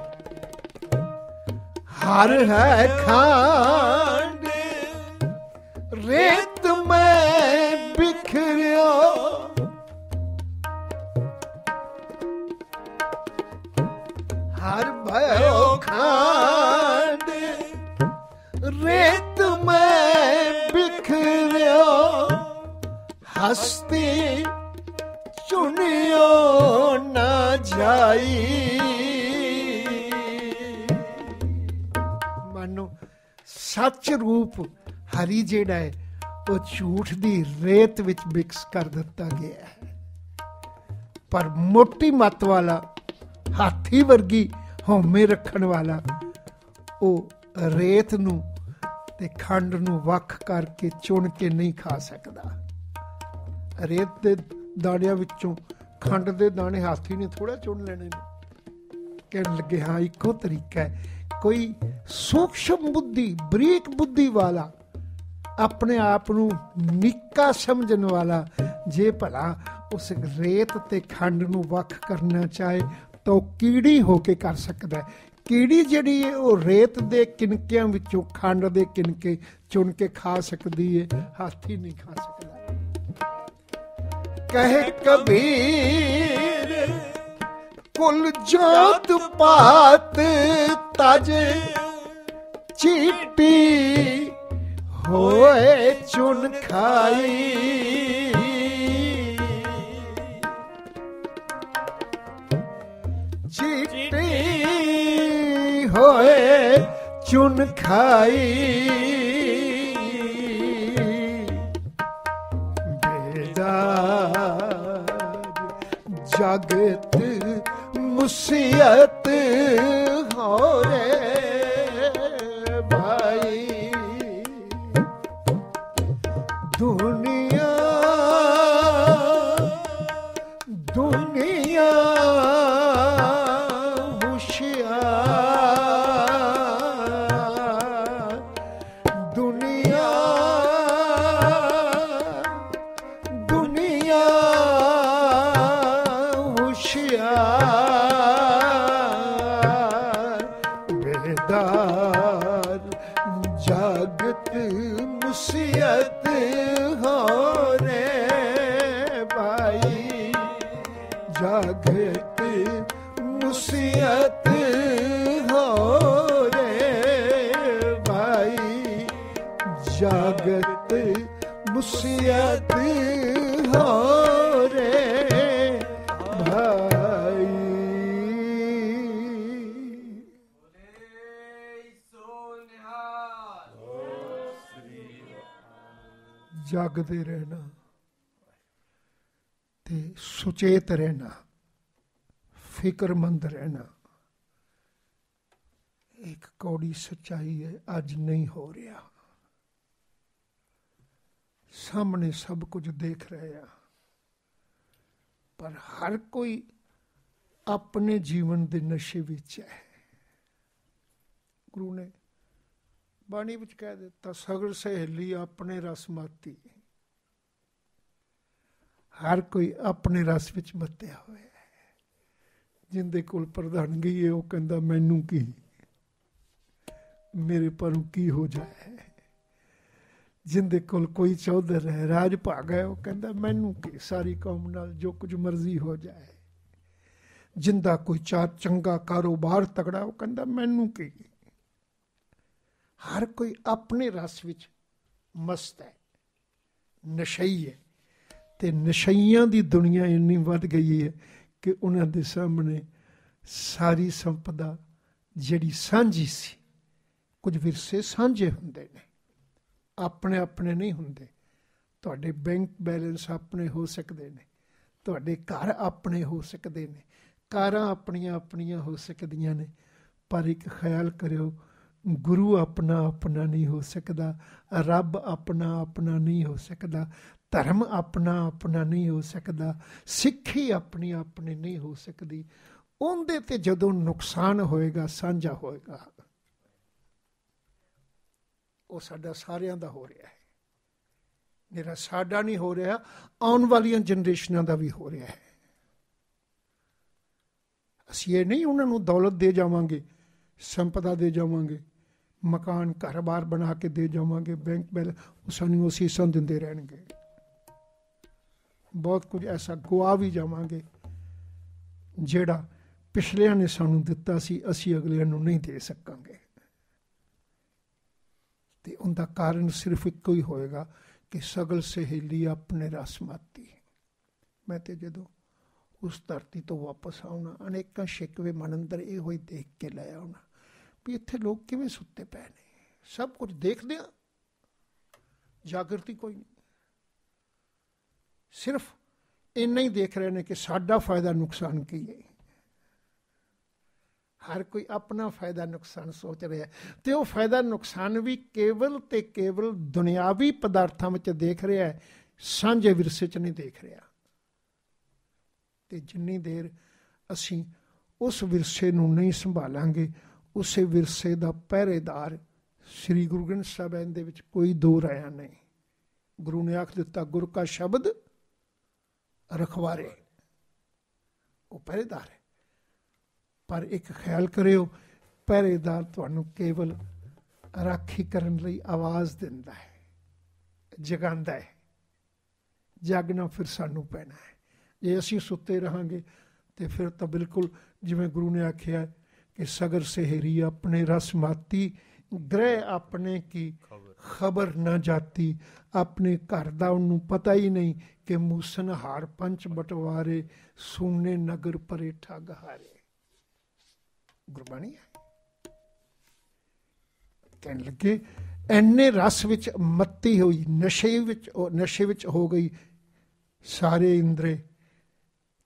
ਹਰ ਹੈ ਖਾਂਡ, ਰੇਤ ਹਰ ਭਇਓ ਖਾਂਡ ਰੇਤ ਮੈਂ ਬਿਖਰਿਓ, ਹਸਤੀ ਚੁਣਿਓ ਮਾਨੋ, ਸੱਚ ਰੂਪ ਹਰੀ ਜਿਹੜਾ ਹੈ, ਉਹ ਝੂਠ ਦੀ ਰੇਤ ਵਿੱਚ ਮਿਕਸ ਕਰ ਦਿੱਤਾ ਗਿਆ ਹੈ। ਪਰ ਮੋਟੀ ਮੱਤ ਵਾਲਾ ਹਾਥੀ ਵਰਗੀ ਹਉਮੈ ਰੱਖਣ ਵਾਲਾ। ਉਹ ਰੇਤ ਨੂੰ ਤੇ ਖੰਡ ਨੂੰ ਵੱਖ ਕਰਕੇ ਚੁਣ ਕੇ ਨਹੀਂ ਖਾ ਸਕਦਾ। ਰੇਤ ਦੇ ਦਾਣਿਆਂ ਵਿੱਚੋਂ ਖੰਡ ਦੇ ਦਾਣੇ ਹਾਥੀ ਨੇ ਥੋੜਾ ਚੁਣ ਲੈਣੇ ਨੇ। ਕਹਿਣ ਲੱਗੇ, ਹਾਂ, ਇੱਕੋ ਤਰੀਕਾ ਹੈ। ਕੋਈ ਸੂਖਸ਼ਮ ਬੁੱਧੀ, ਬਰੀਕ ਬੁੱਧੀ ਵਾਲਾ ਆਪਣੇ ਆਪ ਨੂੰ ਨਿੱਕਾ ਸਮਝਣ ਵਾਲਾ, ਜੇ ਭਲਾ ਉਸ ਰੇਤ ਤੇ ਖੰਡ ਨੂੰ ਵੱਖ ਕਰਨਾ ਚਾਹੇ ਤਾਂ ਉਹ ਕੀੜੀ ਹੋ ਕੇ ਕਰ ਸਕਦਾ ਕੀੜੀ ਜਿਹੜੀ ਹੈ, ਉਹ ਰੇਤ ਦੇ ਕਿਨਕਿਆਂ ਵਿੱਚੋਂ ਖੰਡ ਦੇ ਕਿਨਕੇ ਚੁਣ ਕੇ ਖਾ ਸਕਦੀ ਹੈ, ਹਾਥੀ ਨਹੀਂ ਖਾ ਸਕਦਾ। ਕਹੇ ਕਬੀਰ, ਕੁਲ ਜਾਤ ਪਾਤ ਤਜ ਚੀਟੀ ਹੋਏ ਚੁਨ ਖਾਈ। ਚੀਟੀ ਹੋਏ ਚੁਨ ਖਾਈ। ਬੇਦਾਰ ਜਗਤ ਮੁਸੀਅਤ ਹੋ ਹੁਸ਼ਿਆਰ ਜਾਗਦੇ ਰਹਿਣਾ ਤੇ ਸੁਚੇਤ ਰਹਿਣਾ, ਫਿਕਰਮੰਦ ਰਹਿਣਾ। ਇੱਕ ਕੌੜੀ ਸੱਚਾਈ ਹੈ ਅੱਜ ਨਹੀਂ ਹੋ ਰਿਹਾ। ਸਾਹਮਣੇ ਸਭ ਕੁਝ ਦੇਖ ਰਹੇ ਆ, ਪਰ ਹਰ ਕੋਈ ਆਪਣੇ ਜੀਵਨ ਦੇ ਨਸ਼ੇ ਵਿੱਚ ਹੈ। ਗੁਰੂ ਨੇ ਬਾਣੀ ਵਿੱਚ ਕਹਿ ਦਿੱਤਾ ਸਗਰ ਸਹੇਲੀ ਆਪਣੇ ਰਸ ਮਾਤੀ। ਹਰ ਕੋਈ ਆਪਣੇ ਰਸ ਵਿੱਚ ਮੱਤਿਆ ਹੋਇਆ ਹੈ। ਜਿੰਦੇ ਕੋਲ ਪ੍ਰਧਾਨਗੀ ਹੈ, ਉਹ ਕਹਿੰਦਾ, ਮੈਨੂੰ ਕੀ? ਮੇਰੇ ਪਰੂ ਕੀ ਹੋ ਜਾਏ? ਜਿੰਦੇ ਕੋਲ ਕੋਈ ਚੌਧਰ ਹੈ ਰਾਜ ਭਾਗ ਹੈ, ਉਹ ਕਹਿੰਦਾ, ਮੈਨੂੰ ਕੀ? ਸਾਰੀ ਕੌਮ ਨਾਲ ਜੋ ਕੁਝ ਮਰਜ਼ੀ ਹੋ ਜਾਏ। ਜਿੰਦਾ ਕੋਈ ਚਾਰ ਚੰਗਾ ਕਾਰੋਬਾਰ ਤਗੜਾ ਉਹ ਕਹਿੰਦਾ, ਮੈਨੂੰ ਕੀ? ਹਰ ਕੋਈ ਆਪਣੇ ਰਸ ਵਿੱਚ ਮਸਤ ਹੈ, ਨਸ਼ਈ ਹੈ। ਤੇ ਨਸ਼ਈਆਂ ਦੀ ਦੁਨੀਆ ਇੰਨੀ ਵੱਧ ਗਈ ਹੈ ਕਿ ਉਹਨਾਂ ਦੇ ਸਾਹਮਣੇ ਸਾਰੀ ਸੰਪਦਾ ਜਿਹੜੀ ਸਾਂਝੀ ਸੀ, ਕੁਝ ਵਿਰਸੇ ਸਾਂਝੇ ਹੁੰਦੇ ਨੇ, ਆਪਣੇ ਆਪਣੇ ਨਹੀਂ ਹੁੰਦੇ। ਤੁਹਾਡੇ ਬੈਂਕ ਬੈਲੈਂਸ ਆਪਣੇ ਹੋ ਸਕਦੇ ਨੇ, ਤੁਹਾਡੇ ਘਰ ਆਪਣੇ ਹੋ ਸਕਦੇ ਨੇ, ਕਾਰਾਂ ਆਪਣੀਆਂ ਆਪਣੀਆਂ ਹੋ ਸਕਦੀਆਂ ਨੇ, ਪਰ ਇੱਕ ਖਿਆਲ ਕਰਿਓ, ਗੁਰੂ ਆਪਣਾ ਆਪਣਾ ਨਹੀਂ ਹੋ ਸਕਦਾ, ਰੱਬ ਆਪਣਾ ਆਪਣਾ ਨਹੀਂ ਹੋ ਸਕਦਾ ਧਰਮ ਆਪਣਾ ਆਪਣਾ ਨਹੀਂ ਹੋ ਸਕਦਾ, ਸਿੱਖੀ ਆਪਣੀ ਆਪਣੀ ਨਹੀਂ ਹੋ ਸਕਦੀ। ਉਹਦੇ ਤੇ ਜਦੋਂ ਨੁਕਸਾਨ ਹੋਏਗਾ, ਸਾਂਝਾ ਹੋਏਗਾ। ਉਹ ਸਾਡਾ ਸਾਰਿਆਂ ਦਾ ਹੋ ਰਿਹਾ ਹੈ। ਮੇਰਾ ਸਾਡਾ ਨਹੀਂ ਹੋ ਰਿਹਾ, ਆਉਣ ਵਾਲੀਆਂ ਜਨਰੇਸ਼ਨਾਂ ਦਾ ਵੀ ਹੋ ਰਿਹਾ ਹੈ। ਅਸੀਂ ਇਹ ਨਹੀਂ ਉਹਨਾਂ ਨੂੰ ਦੌਲਤ ਦੇ ਜਾਵਾਂਗੇ, ਸੰਪਦਾ ਦੇ ਜਾਵਾਂਗੇ, ਮਕਾਨ ਘਰ-ਬਾਰ ਬਣਾ ਕੇ ਦੇ ਜਾਵਾਂਗੇ, ਬੈਂਕ ਬੈਲ ਉਹ ਸਾਨੂੰ ਉਹ ਸੀਸਾਂ ਦਿੰਦੇ ਰਹਿਣਗੇ। ਬਹੁਤ ਕੁਝ ਐਸਾ ਗਵਾ ਵੀ ਜਾਵਾਂਗੇ, ਜਿਹੜਾ ਪਿਛਲਿਆਂ ਨੇ ਸਾਨੂੰ ਦਿੱਤਾ ਸੀ, ਅਸੀਂ ਅਗਲਿਆਂ ਨੂੰ ਨਹੀਂ ਦੇ ਸਕਾਂਗੇ। ਤੇ ਉਹਦਾ ਕਾਰਨ ਸਿਰਫ ਇੱਕੋ ਹੀ ਹੋਏਗਾ ਕਿ ਸਗਲ ਸਹੇਲੀ ਆਪਣੇ ਰਸਮਾਤੀ ਮੈਂ ਤੇ ਜਦੋਂ ਉਸ ਧਰਤੀ ਤੋਂ ਵਾਪਸ ਆਉਣਾ, ਅਨੇਕਾਂ ਸ਼ਿਕਵੇ ਮਨ ਅੰਦਰ ਇਹ ਹੋਈ ਦੇਖ ਕੇ ਲੈ ਆਉਣਾ, ਵੀ ਇੱਥੇ ਲੋਕ ਕਿਵੇਂ ਸੁੱਤੇ ਪਏ ਨੇ? ਸਭ ਕੁਝ ਦੇਖਦੇ ਆ ਜਾਗਰਤੀ ਕੋਈ ਨਹੀਂ। ਸਿਰਫ ਇੰਨਾ ਹੀ ਦੇਖ ਰਹੇ ਨੇ ਕਿ ਸਾਡਾ ਫਾਇਦਾ ਨੁਕਸਾਨ ਕੀ ਹੈ। ਹਰ ਕੋਈ ਆਪਣਾ ਫਾਇਦਾ ਨੁਕਸਾਨ ਸੋਚ ਰਿਹਾ ਤੇ ਉਹ ਫਾਇਦਾ ਨੁਕਸਾਨ ਵੀ ਕੇਵਲ ਤੇ ਕੇਵਲ ਦੁਨਿਆਵੀ ਪਦਾਰਥਾਂ ਵਿੱਚ ਦੇਖ ਰਿਹਾ ਹੈ, ਸਾਂਝੇ ਵਿਰਸੇ 'ਚ ਨਹੀਂ ਦੇਖ ਰਿਹਾ। ਤੇ ਜਿੰਨੀ ਦੇਰ ਅਸੀਂ ਉਸ ਵਿਰਸੇ ਨੂੰ ਨਹੀਂ ਸੰਭਾਲਾਂਗੇ, ਉਸੇ ਵਿਰਸੇ ਦਾ ਪਹਿਰੇਦਾਰ ਸ੍ਰੀ ਗੁਰੂ ਗ੍ਰੰਥ ਸਾਹਿਬ ਦੇ ਵਿੱਚ ਕੋਈ ਦੋ ਰਾਇਆ ਨਹੀਂ। ਗੁਰੂ ਨੇ ਆਖ ਦਿੱਤਾ, ਗੁਰ ਕਾ ਸ਼ਬਦ ਰਖਵਾਰੇ। ਉਹ ਪਹਿਰੇਦਾਰ ਹੈ। ਪਰ ਇੱਕ ਖਿਆਲ ਕਰਿਓ, ਪਹਿਰੇਦਾਰ ਤੁਹਾਨੂੰ ਕੇਵਲ ਰਾਖੀ ਕਰਨ ਲਈ ਆਵਾਜ਼ ਦਿੰਦਾ ਹੈ, ਜਗਾਉਂਦਾ ਹੈ। ਜਾਗਣਾ ਫਿਰ ਸਾਨੂੰ ਪੈਣਾ ਹੈ। ਜੇ ਅਸੀਂ ਸੁੱਤੇ ਰਹਾਂਗੇ, ਤੇ ਫਿਰ ਤਾਂ ਬਿਲਕੁਲ ਜਿਵੇਂ ਗੁਰੂ ਨੇ ਆਖਿਆ ਕਿ ਸਗਰ ਸਹਿਰੀ ਆਪਣੇ ਰਸਮਾਤੀ ਗ੍ਰਹਿ ਆਪਣੇ ਕੀ ਖਬਰ ਨਾ ਜਾਤੀ, ਆਪਣੇ ਘਰ ਦਾ ਉਹਨੂੰ ਪਤਾ ਹੀ ਨਹੀਂ ਕਿ ਮੂਸਨ ਹਾਰ ਪੰਚ ਬਟਵਾਰੇ, ਸੂਨੇ ਨਗਰ ਪਰੇ ਠੱਗ ਹਾਰੇ। ਗੁਰਬਾਣੀ ਹੈ। ਕਹਿਣ ਲੱਗੇ, ਐਨੇ ਰਸ ਵਿੱਚ ਮੱਤੀ ਹੋਈ, ਨਸ਼ੇ ਵਿੱਚ ਨਸ਼ੇ ਵਿੱਚ ਹੋ ਗਈ ਸਾਰੇ ਇੰਦਰੇ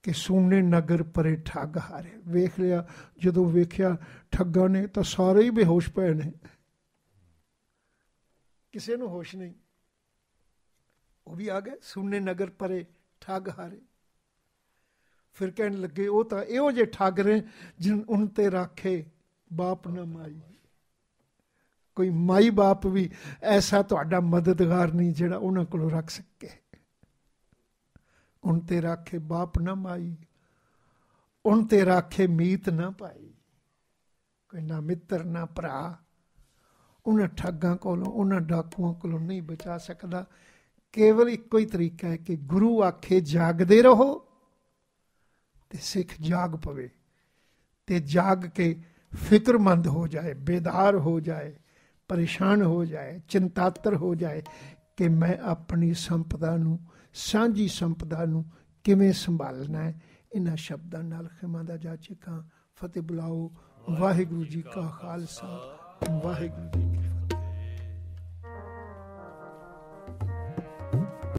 ਕਿ ਸੂਨੇ ਨਗਰ ਪਰੇ ਠੱਗ ਹਾਰੇ। ਵੇਖ ਲਿਆ, ਜਦੋਂ ਵੇਖਿਆ ਠੱਗਾਂ ਨੇ ਤਾਂ ਸਾਰੇ ਹੀ ਬੇਹੋਸ਼ ਪਏ ਨੇ। ਕਿਸੇ ਨੂੰ ਹੋਸ਼ ਨਹੀਂ। ਉਹ ਵੀ ਆ ਗਏ, ਸੂਨੇ ਨਗਰ ਪਰੇ ਠੱਗ ਹਾਰੇ। ਫਿਰ ਕਹਿਣ ਲੱਗੇ, ਉਹ ਤਾਂ ਇਹੋ ਜੇ ਠੱਗ ਰਹੇ ਜਿਨ ਉਨ ਤੇ ਰਾਖੇ, ਬਾਪ ਨਾ ਮਾਈ। ਕੋਈ ਮਾਈ ਬਾਪ ਵੀ ਐਸਾ ਤੁਹਾਡਾ ਮਦਦਗਾਰ ਨਹੀਂ ਜਿਹੜਾ ਉਹਨਾਂ ਕੋਲੋਂ ਰੱਖ ਸਕੇ। ਉਨ ਤੇ ਰਾਖੇ ਬਾਪ ਨਾ ਮਾਈ, ਉਨ ਤੇ ਰਾਖੇ ਮੀਤ ਨਾ ਪਾਈ। ਕੋਈ ਨਾ ਮਿੱਤਰ ਨਾ ਭਰਾ। ਉਹਨਾਂ ਠੱਗਾਂ ਕੋਲੋਂ, ਉਹਨਾਂ ਡਾਕੂਆਂ ਕੋਲੋਂ ਨਹੀਂ ਬਚਾ ਸਕਦਾ। ਕੇਵਲ ਇੱਕੋ ਹੀ ਤਰੀਕਾ ਹੈ ਕਿ ਗੁਰੂ ਆਖੇ, ਜਾਗਦੇ ਰਹੋ ਤੇ ਸਿੱਖ ਜਾਗ ਪਵੇ ਤੇ ਜਾਗ ਕੇ ਫਿਕਰਮੰਦ ਹੋ ਜਾਏ, ਬੇਦਾਰ ਹੋ ਜਾਏ, ਪਰੇਸ਼ਾਨ ਹੋ ਜਾਏ, ਚਿੰਤਾਤਰ ਹੋ ਜਾਏ ਕਿ ਮੈਂ ਆਪਣੀ ਸੰਪਦਾ ਨੂੰ, ਸਾਂਝੀ ਸੰਪਦਾ ਨੂੰ ਕਿਵੇਂ ਸੰਭਾਲਣਾ ਹੈ? ਇਹਨਾਂ ਸ਼ਬਦਾਂ ਨਾਲ ਖਿਮਾ ਦਾ ਜਾ ਚੁੱਕਾ ਫਤਿਹ ਬੁਲਾਓ। ਵਾਹਿਗੁਰੂ ਜੀ ਕਾ ਖਾਲਸਾ। ਵਾਹਿਗੁਰੂ ਜੀ